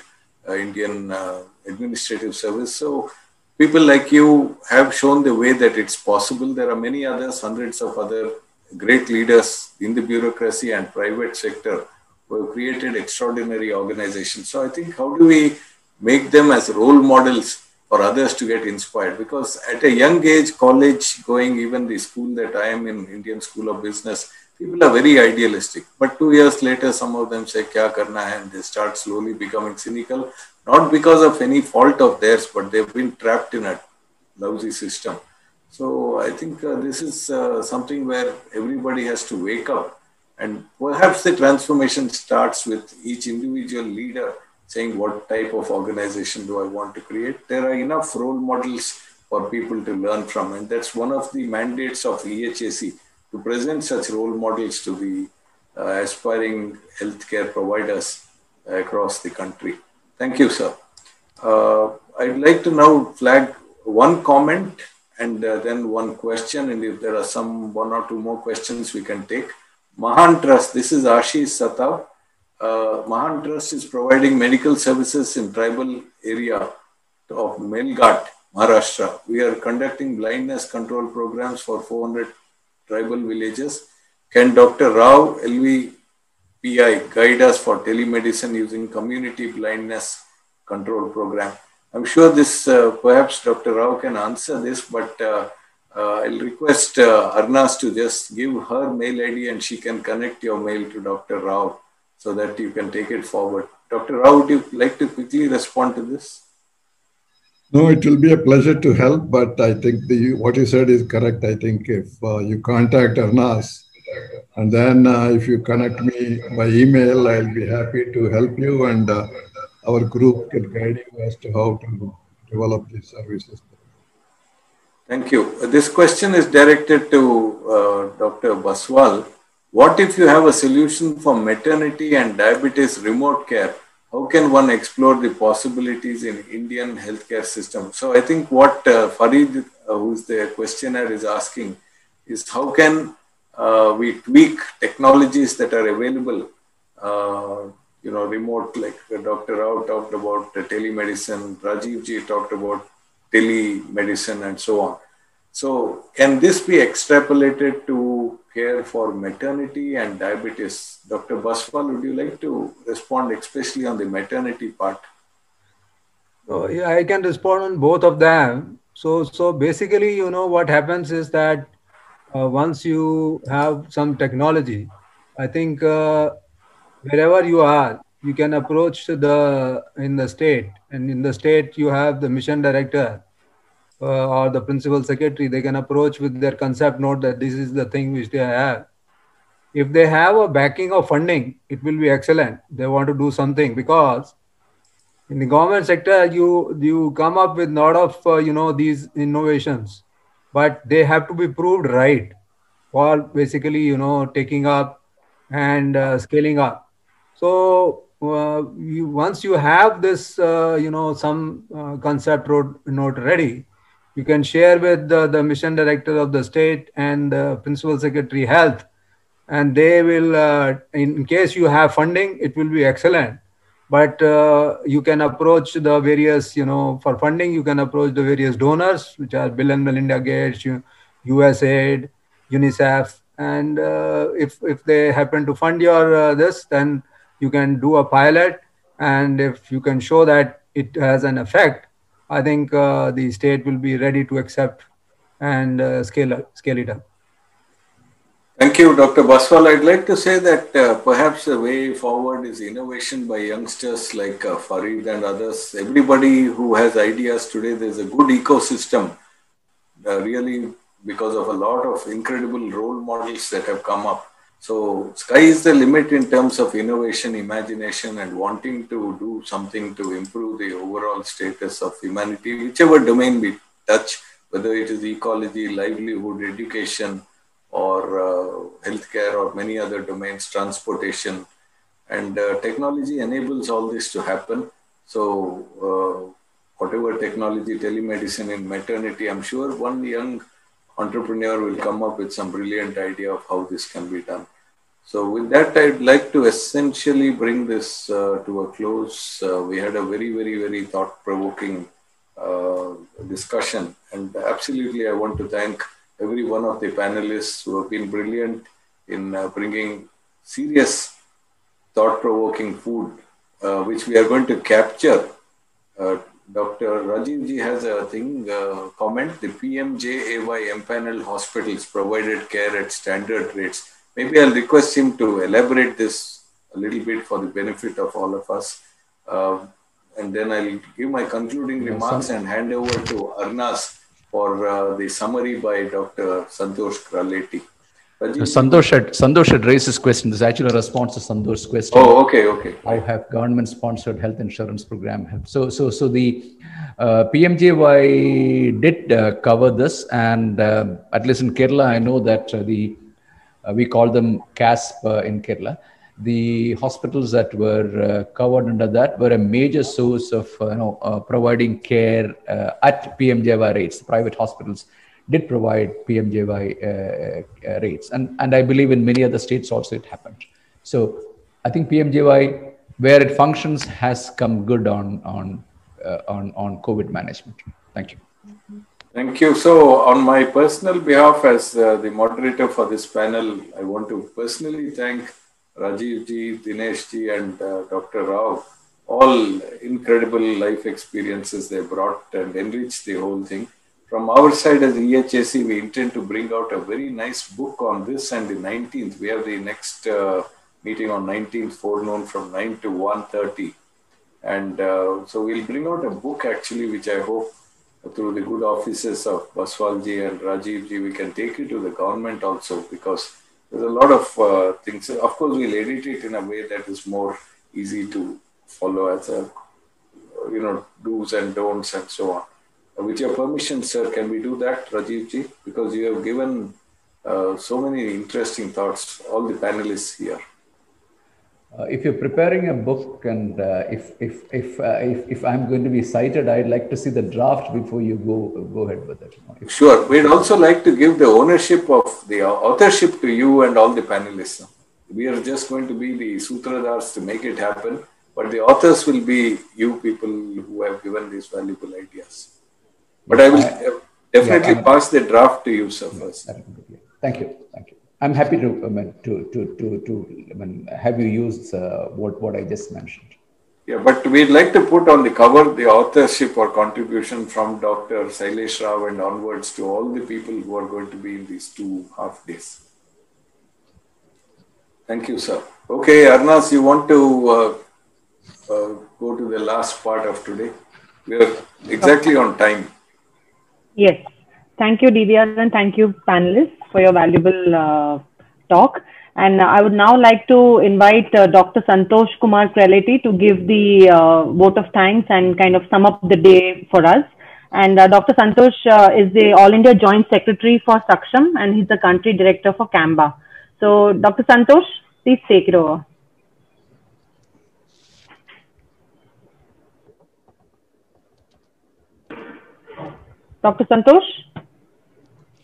uh, Indian administrative service. So people like you have shown the way that it's possible. There are many others, hundreds of other great leaders in the bureaucracy and private sector who have created extraordinary organizations. So I think how do we make them as role models for others to get inspired? Because at a young age, college going, even the school that I am in, Indian School of Business, people are very idealistic. But two years later, some of them say, kya karna hai? And they start slowly becoming cynical not because of any fault of theirs, but they've been trapped in a lousy system. So I think uh, this is uh, something where everybody has to wake up. And perhaps the transformation starts with each individual leader saying, What type of organization do I want to create? There are enough role models for people to learn from. And that's one of the mandates of EHAC to present such role models to the uh, aspiring healthcare providers across the country. Thank you, sir. Uh, I'd like to now flag one comment and uh, then one question. And if there are some one or two more questions, we can take. Mahan Trust, this is Ashish Satav. Uh, Mahan Trust is providing medical services in tribal area of Melghat, Maharashtra. We are conducting blindness control programs for 400 tribal villages. Can Dr. Rao LV PI guide us for telemedicine using community blindness control program. I'm sure this, uh, perhaps Dr. Rao can answer this, but uh, I'll request uh, Arnas to just give her mail ID and she can connect your mail to Dr. Rao so that you can take it forward. Dr. Rao, would you like to quickly respond to this? No, it will be a pleasure to help, but I think the what you said is correct. I think if uh, you contact Arnas, and then uh, if you connect me by email, I'll be happy to help you and uh, our group can guide you as to how to develop these services. Thank you. This question is directed to uh, Dr. Baswal. What if you have a solution for maternity and diabetes remote care? How can one explore the possibilities in Indian healthcare system? So I think what uh, Farid, uh, who's the questioner, is asking is how can uh, we tweak technologies that are available, uh, you know, remote, like Dr. Rao talked about telemedicine, Rajiv ji talked about telemedicine and so on. So can this be extrapolated to care for maternity and diabetes? Dr. Baswal, would you like to respond especially on the maternity part? Oh, yeah, I can respond on both of them. So, so basically, you know, what happens is that uh, once you have some technology, I think uh, wherever you are, you can approach the in the state, and in the state you have the mission director uh, or the principal secretary. They can approach with their concept note that this is the thing which they have. If they have a backing of funding, it will be excellent. They want to do something because in the government sector, you you come up with lot of uh, you know these innovations but they have to be proved right for basically you know taking up and uh, scaling up so uh, you, once you have this uh, you know some uh, concept road note ready you can share with the, the mission director of the state and the principal secretary health and they will, uh, in case you have funding, it will be excellent. But uh, you can approach the various, you know, for funding, you can approach the various donors, which are Bill and Melinda Gates, USAID, UNICEF, and if if they happen to fund your this, then you can do a pilot, and if you can show that it has an effect, I think uh, the state will be ready to accept and uh, scale scale it up. Thank you, Dr. Baswal. I'd like to say that uh, perhaps the way forward is innovation by youngsters like uh, Farid and others. Everybody who has ideas today, there's a good ecosystem, uh, really, because of a lot of incredible role models that have come up. So, sky is the limit in terms of innovation, imagination, and wanting to do something to improve the overall status of humanity, whichever domain we touch, whether it is ecology, livelihood, education or uh, healthcare or many other domains, transportation. And uh, technology enables all this to happen. So, uh, whatever technology, telemedicine in maternity, I'm sure one young entrepreneur will come up with some brilliant idea of how this can be done. So, with that, I'd like to essentially bring this uh, to a close. Uh, we had a very, very, very thought provoking uh, discussion, and absolutely, I want to thank every one of the panelists who have been brilliant in uh, bringing serious, thought-provoking food, uh, which we are going to capture. Uh, Dr. Rajiv ji has a thing, comment, the PMJAY empaneled hospitals provided care at standard rates. Maybe I'll request him to elaborate this a little bit for the benefit of all of us. Uh, and then I'll give my concluding remarks and hand over to Arnas for uh, the summary by Dr. Santosh Kraleti. Santosh had, Santosh had raised this question. This is actually a response to Santosh's question. Oh, okay, okay. How have government-sponsored health insurance program helped? So, so, so the uh, PMJAY did uh, cover this, and uh, at least in Kerala, I know that uh, the uh, we call them KASP uh, in Kerala. The hospitals that were covered under that were a major source of you know providing care at PMJAY rates. Private hospitals did provide PMJAY uh, uh, rates. And, and I believe in many other states also it happened. So I think PMJAY, where it functions, has come good on, on, uh, on, on COVID management. Thank you. Thank you. So on my personal behalf as uh, the moderator for this panel, I want to personally thank Rajiv ji, Dinesh ji and uh, Dr. Rao. All incredible life experiences they brought and enriched the whole thing. From our side as EHAC, we intend to bring out a very nice book on this and the 19th. We have the next uh, meeting on 19th forenoon from 9 to 1.30. And uh, so we'll bring out a book actually, which I hope through the good offices of Baswalji and Rajivji, we can take it to the government also because there's a lot of uh, things. Of course, we'll edit it in a way that is more easy to follow as a, you know, do's and don'ts and so on. With your permission, sir, can we do that, Rajiv ji? Because you have given uh, so many interesting thoughts, all the panelists here. Uh, if you're preparing a book and uh, if, if, if, uh, if, if, I'm going to be cited, I'd like to see the draft before you go, go ahead with it. Sure. We'd also like to give the ownership of the authorship to you and all the panelists. We are just going to be the sutradars to make it happen, but the authors will be you people who have given these valuable ideas. But I will I, definitely yeah, pass the draft to you, sir, first. Thank you. Thank you. I'm happy to I mean, to to to to I mean, have you used uh, what what I just mentioned. Yeah, but we'd like to put on the cover the authorship or contribution from Dr. Sailesh Rao and onwards to all the people who are going to be in these two half days. Thank you, sir. Okay, Arnas, you want to uh, uh, go to the last part of today? We are exactly on time. Yes. Thank you, DVR, and thank you, panelists, for your valuable uh, talk. And I would now like to invite uh, Dr. Santosh Kumar Kraleti to give the uh, vote of thanks and kind of sum up the day for us. And Dr. Santosh is the All India Joint Secretary for Saksham, and he's the country director for CAMBA. So, Dr. Santosh, please take it over. Dr. Santosh?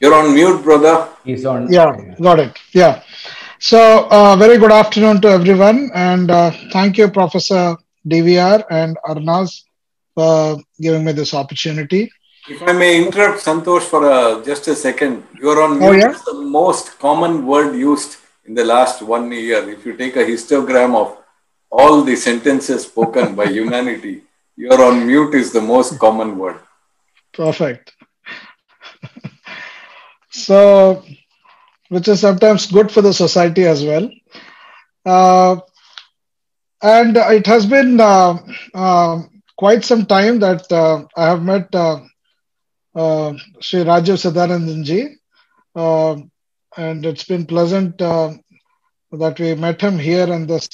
You're on mute, brother. He's on. Yeah, got it. Yeah. So, uh, very good afternoon to everyone, and uh, thank you, Professor DVR and Arnaz, for giving me this opportunity. If I may interrupt Santosh for uh, just a second, you're on Oh, mute. yeah? is the most common word used in the last one year. If you take a histogram of all the sentences spoken by humanity, you're on mute is the most common word. Perfect. So, which is sometimes good for the society as well. Uh, and it has been uh, uh, quite some time that uh, I have met uh, uh, Sri Rajiv Sadanandanji, and it's been pleasant that we met him here in this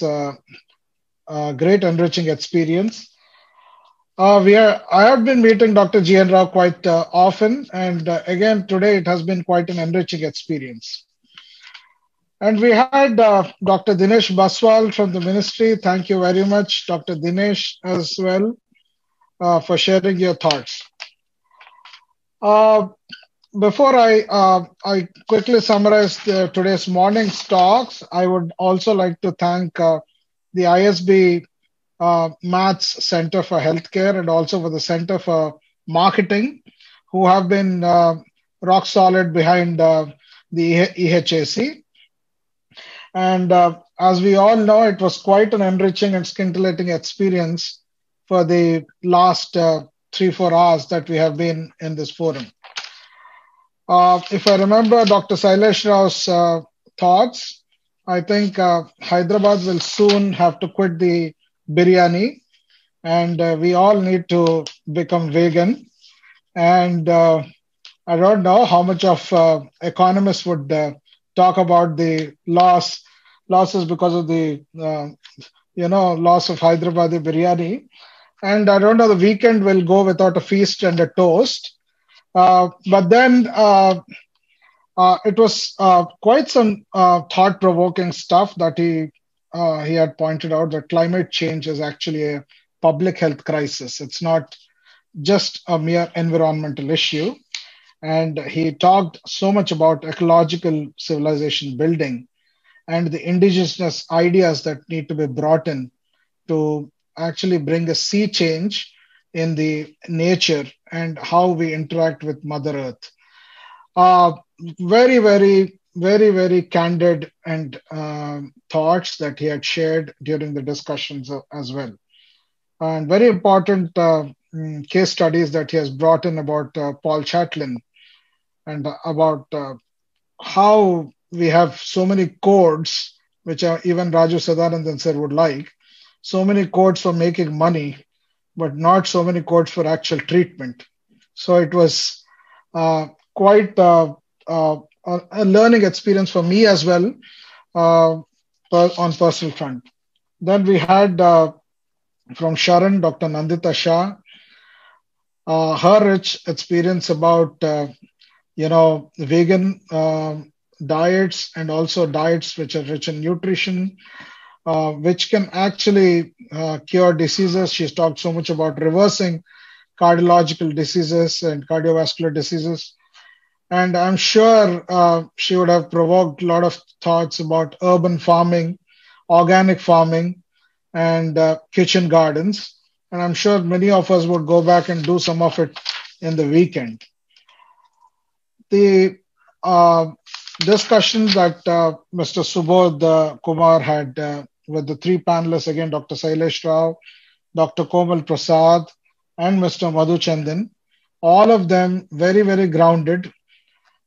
great enriching experience. Uh, we are. I have been meeting Dr. GN Rao quite uh, often, and uh, again today it has been quite an enriching experience. And we had uh, Dr. Dinesh Baswal from the ministry. Thank you very much, Dr. Dinesh, as well, uh, for sharing your thoughts. Uh, before I I quickly summarize the, today's morning's talks, I would also like to thank the ISB uh, Max Center for Healthcare and also for the Center for Marketing, who have been uh, rock solid behind uh, the EHAC. And uh, as we all know, it was quite an enriching and scintillating experience for the last uh, three, four hours that we have been in this forum. Uh, if I remember Dr. Sailesh Rao's uh, thoughts, I think Hyderabad will soon have to quit the biryani, and uh, we all need to become vegan. And uh, I don't know how much of uh, economists would uh, talk about the loss losses because of the uh, you know loss of Hyderabadi biryani. And I don't know the weekend will go without a feast and a toast. Uh, but then it was quite some uh, thought-provoking stuff that he uh, he had pointed out that climate change is actually a public health crisis. It's not just a mere environmental issue. And he talked so much about ecological civilization building and the indigenous ideas that need to be brought in to actually bring a sea change in the nature and how we interact with Mother Earth. Uh, very, very, very, very candid and um, thoughts that he had shared during the discussions as well. And very important uh, mm, case studies that he has brought in about uh, Paul Chatlin and about uh, how we have so many codes, which are even Raju Sadanandan sir would like, so many codes for making money, but not so many codes for actual treatment. So it was uh, quite uh, uh, a learning experience for me as well uh, on personal front. Then we had uh, from SHARAN, Dr. Nandita Shah, uh, her rich experience about you know vegan um, diets and also diets which are rich in nutrition uh, which can actually uh, cure diseases she's talked so much about reversing cardiological diseases and cardiovascular diseases and i'm sure uh, she would have provoked a lot of thoughts about urban farming organic farming and kitchen gardens and i'm sure many of us would go back and do some of it in the weekend the uh, discussion that uh, Mr. Subodh uh, Kumar had with the three panelists again, Dr. Sailesh Rao, Dr. Komal Prasad, and Mr. Madhu Chandan, all of them very, very grounded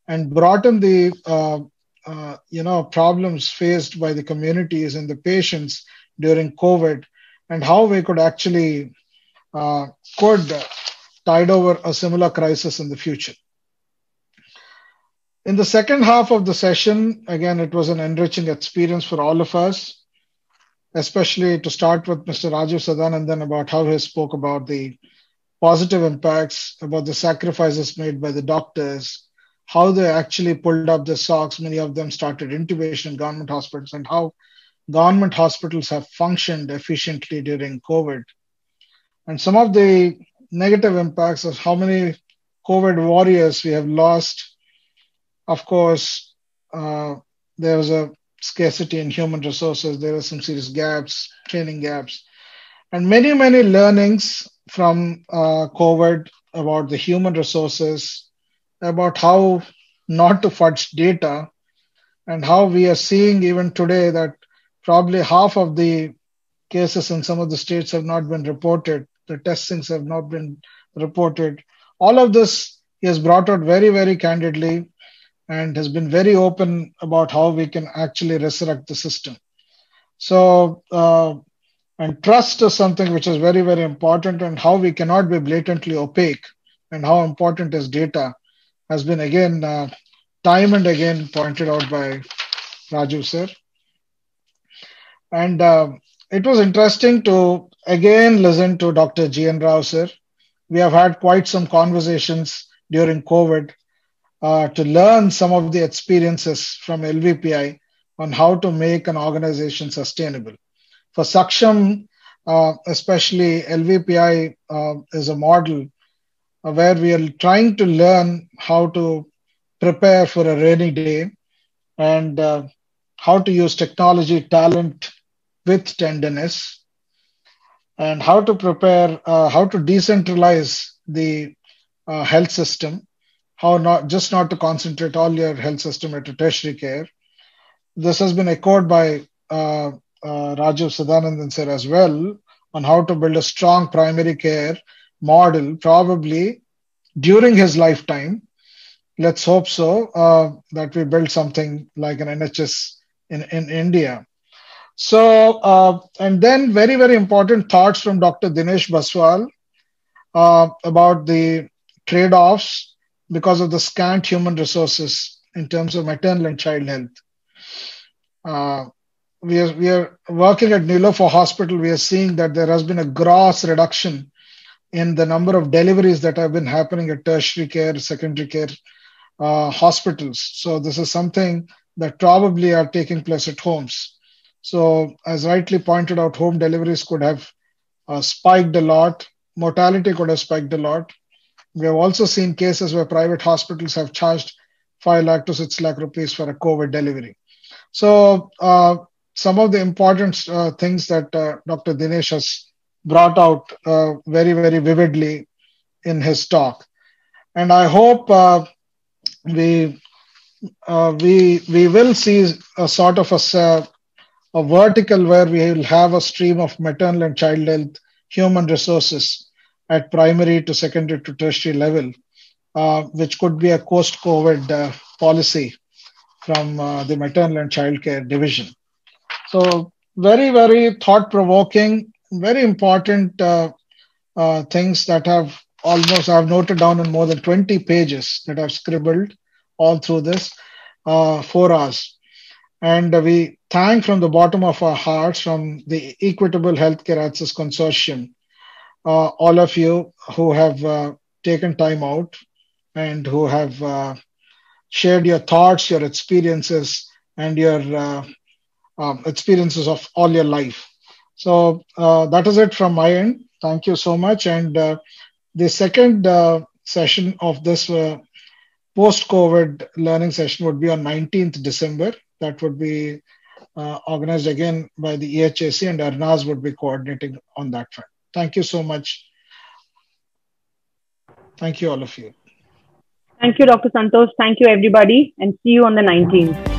and brought in the uh, you know problems faced by the communities and the patients during COVID, and how we could actually uh, could tide over a similar crisis in the future. In the second half of the session, again, it was an enriching experience for all of us, especially to start with Mr. Rajiv Sadanandan about how he spoke about the positive impacts, about the sacrifices made by the doctors, how they actually pulled up the socks. Many of them started intubation in government hospitals, and how government hospitals have functioned efficiently during COVID. And some of the negative impacts of how many COVID warriors we have lost of course, uh, there was a scarcity in human resources. There are some serious gaps, training gaps, and many, many learnings from uh, COVID about the human resources, about how not to fudge data, and how we are seeing even today that probably half of the cases in some of the states have not been reported. The testings have not been reported. All of this he has brought out very, very candidly and has been very open about how we can actually resurrect the system. So, uh, and trust is something which is very, very important, and how we cannot be blatantly opaque, and how important is data has been again, uh, time and again pointed out by Raju sir. And uh, it was interesting to again listen to Dr. G.N. Rao sir. We have had quite some conversations during COVID uh, to learn some of the experiences from LVPI on how to make an organization sustainable. For Saksham, uh, especially LVPI uh, is a model where we are trying to learn how to prepare for a rainy day and uh, how to use technology, talent with tenderness, and how to prepare, uh, how to decentralize the health system how not just not to concentrate all your health system at a tertiary care. This has been echoed by uh, uh, Rajiv Sadanandan sir as well on how to build a strong primary care model, probably during his lifetime. Let's hope so uh, that we build something like an NHS in, in India. So, uh, and then very, very important thoughts from Dr. Dinesh Baswal uh, about the trade offs because of the scant human resources in terms of maternal and child health. Uh, we are we are working at Niloufer Hospital. We are seeing that there has been a gross reduction in the number of deliveries that have been happening at tertiary care, secondary care uh, hospitals. So this is something that probably are taking place at homes. So as rightly pointed out, home deliveries could have uh, spiked a lot. Mortality could have spiked a lot. We have also seen cases where private hospitals have charged 5 lakh to 6 lakh rupees for a COVID delivery. So, uh, some of the important uh, things that uh, Dr. Dinesh has brought out uh, very, very vividly in his talk. And I hope uh, we, uh, we, we will see a sort of a, a vertical where we will have a stream of maternal and child health human resources at primary to secondary to tertiary level, uh, which could be a post COVID uh, policy from uh, the maternal and child care division. So, very, very thought provoking, very important uh, uh, things that have almost I've noted down in more than 20 pages that I've scribbled all through this uh, for us. And we thank from the bottom of our hearts from the Equitable Healthcare Access Consortium uh, all of you who have uh, taken time out and who have uh, shared your thoughts, your experiences, and your um, experiences of all your life. So uh, that is it from my end. Thank you so much. And uh, the second uh, session of this post-COVID learning session would be on 19th December. That would be uh, organized again by the EHAC and Arnaz would be coordinating on that front. Thank you so much. Thank you, all of you. Thank you, Dr. Santosh. Thank you, everybody, and see you on the 19th.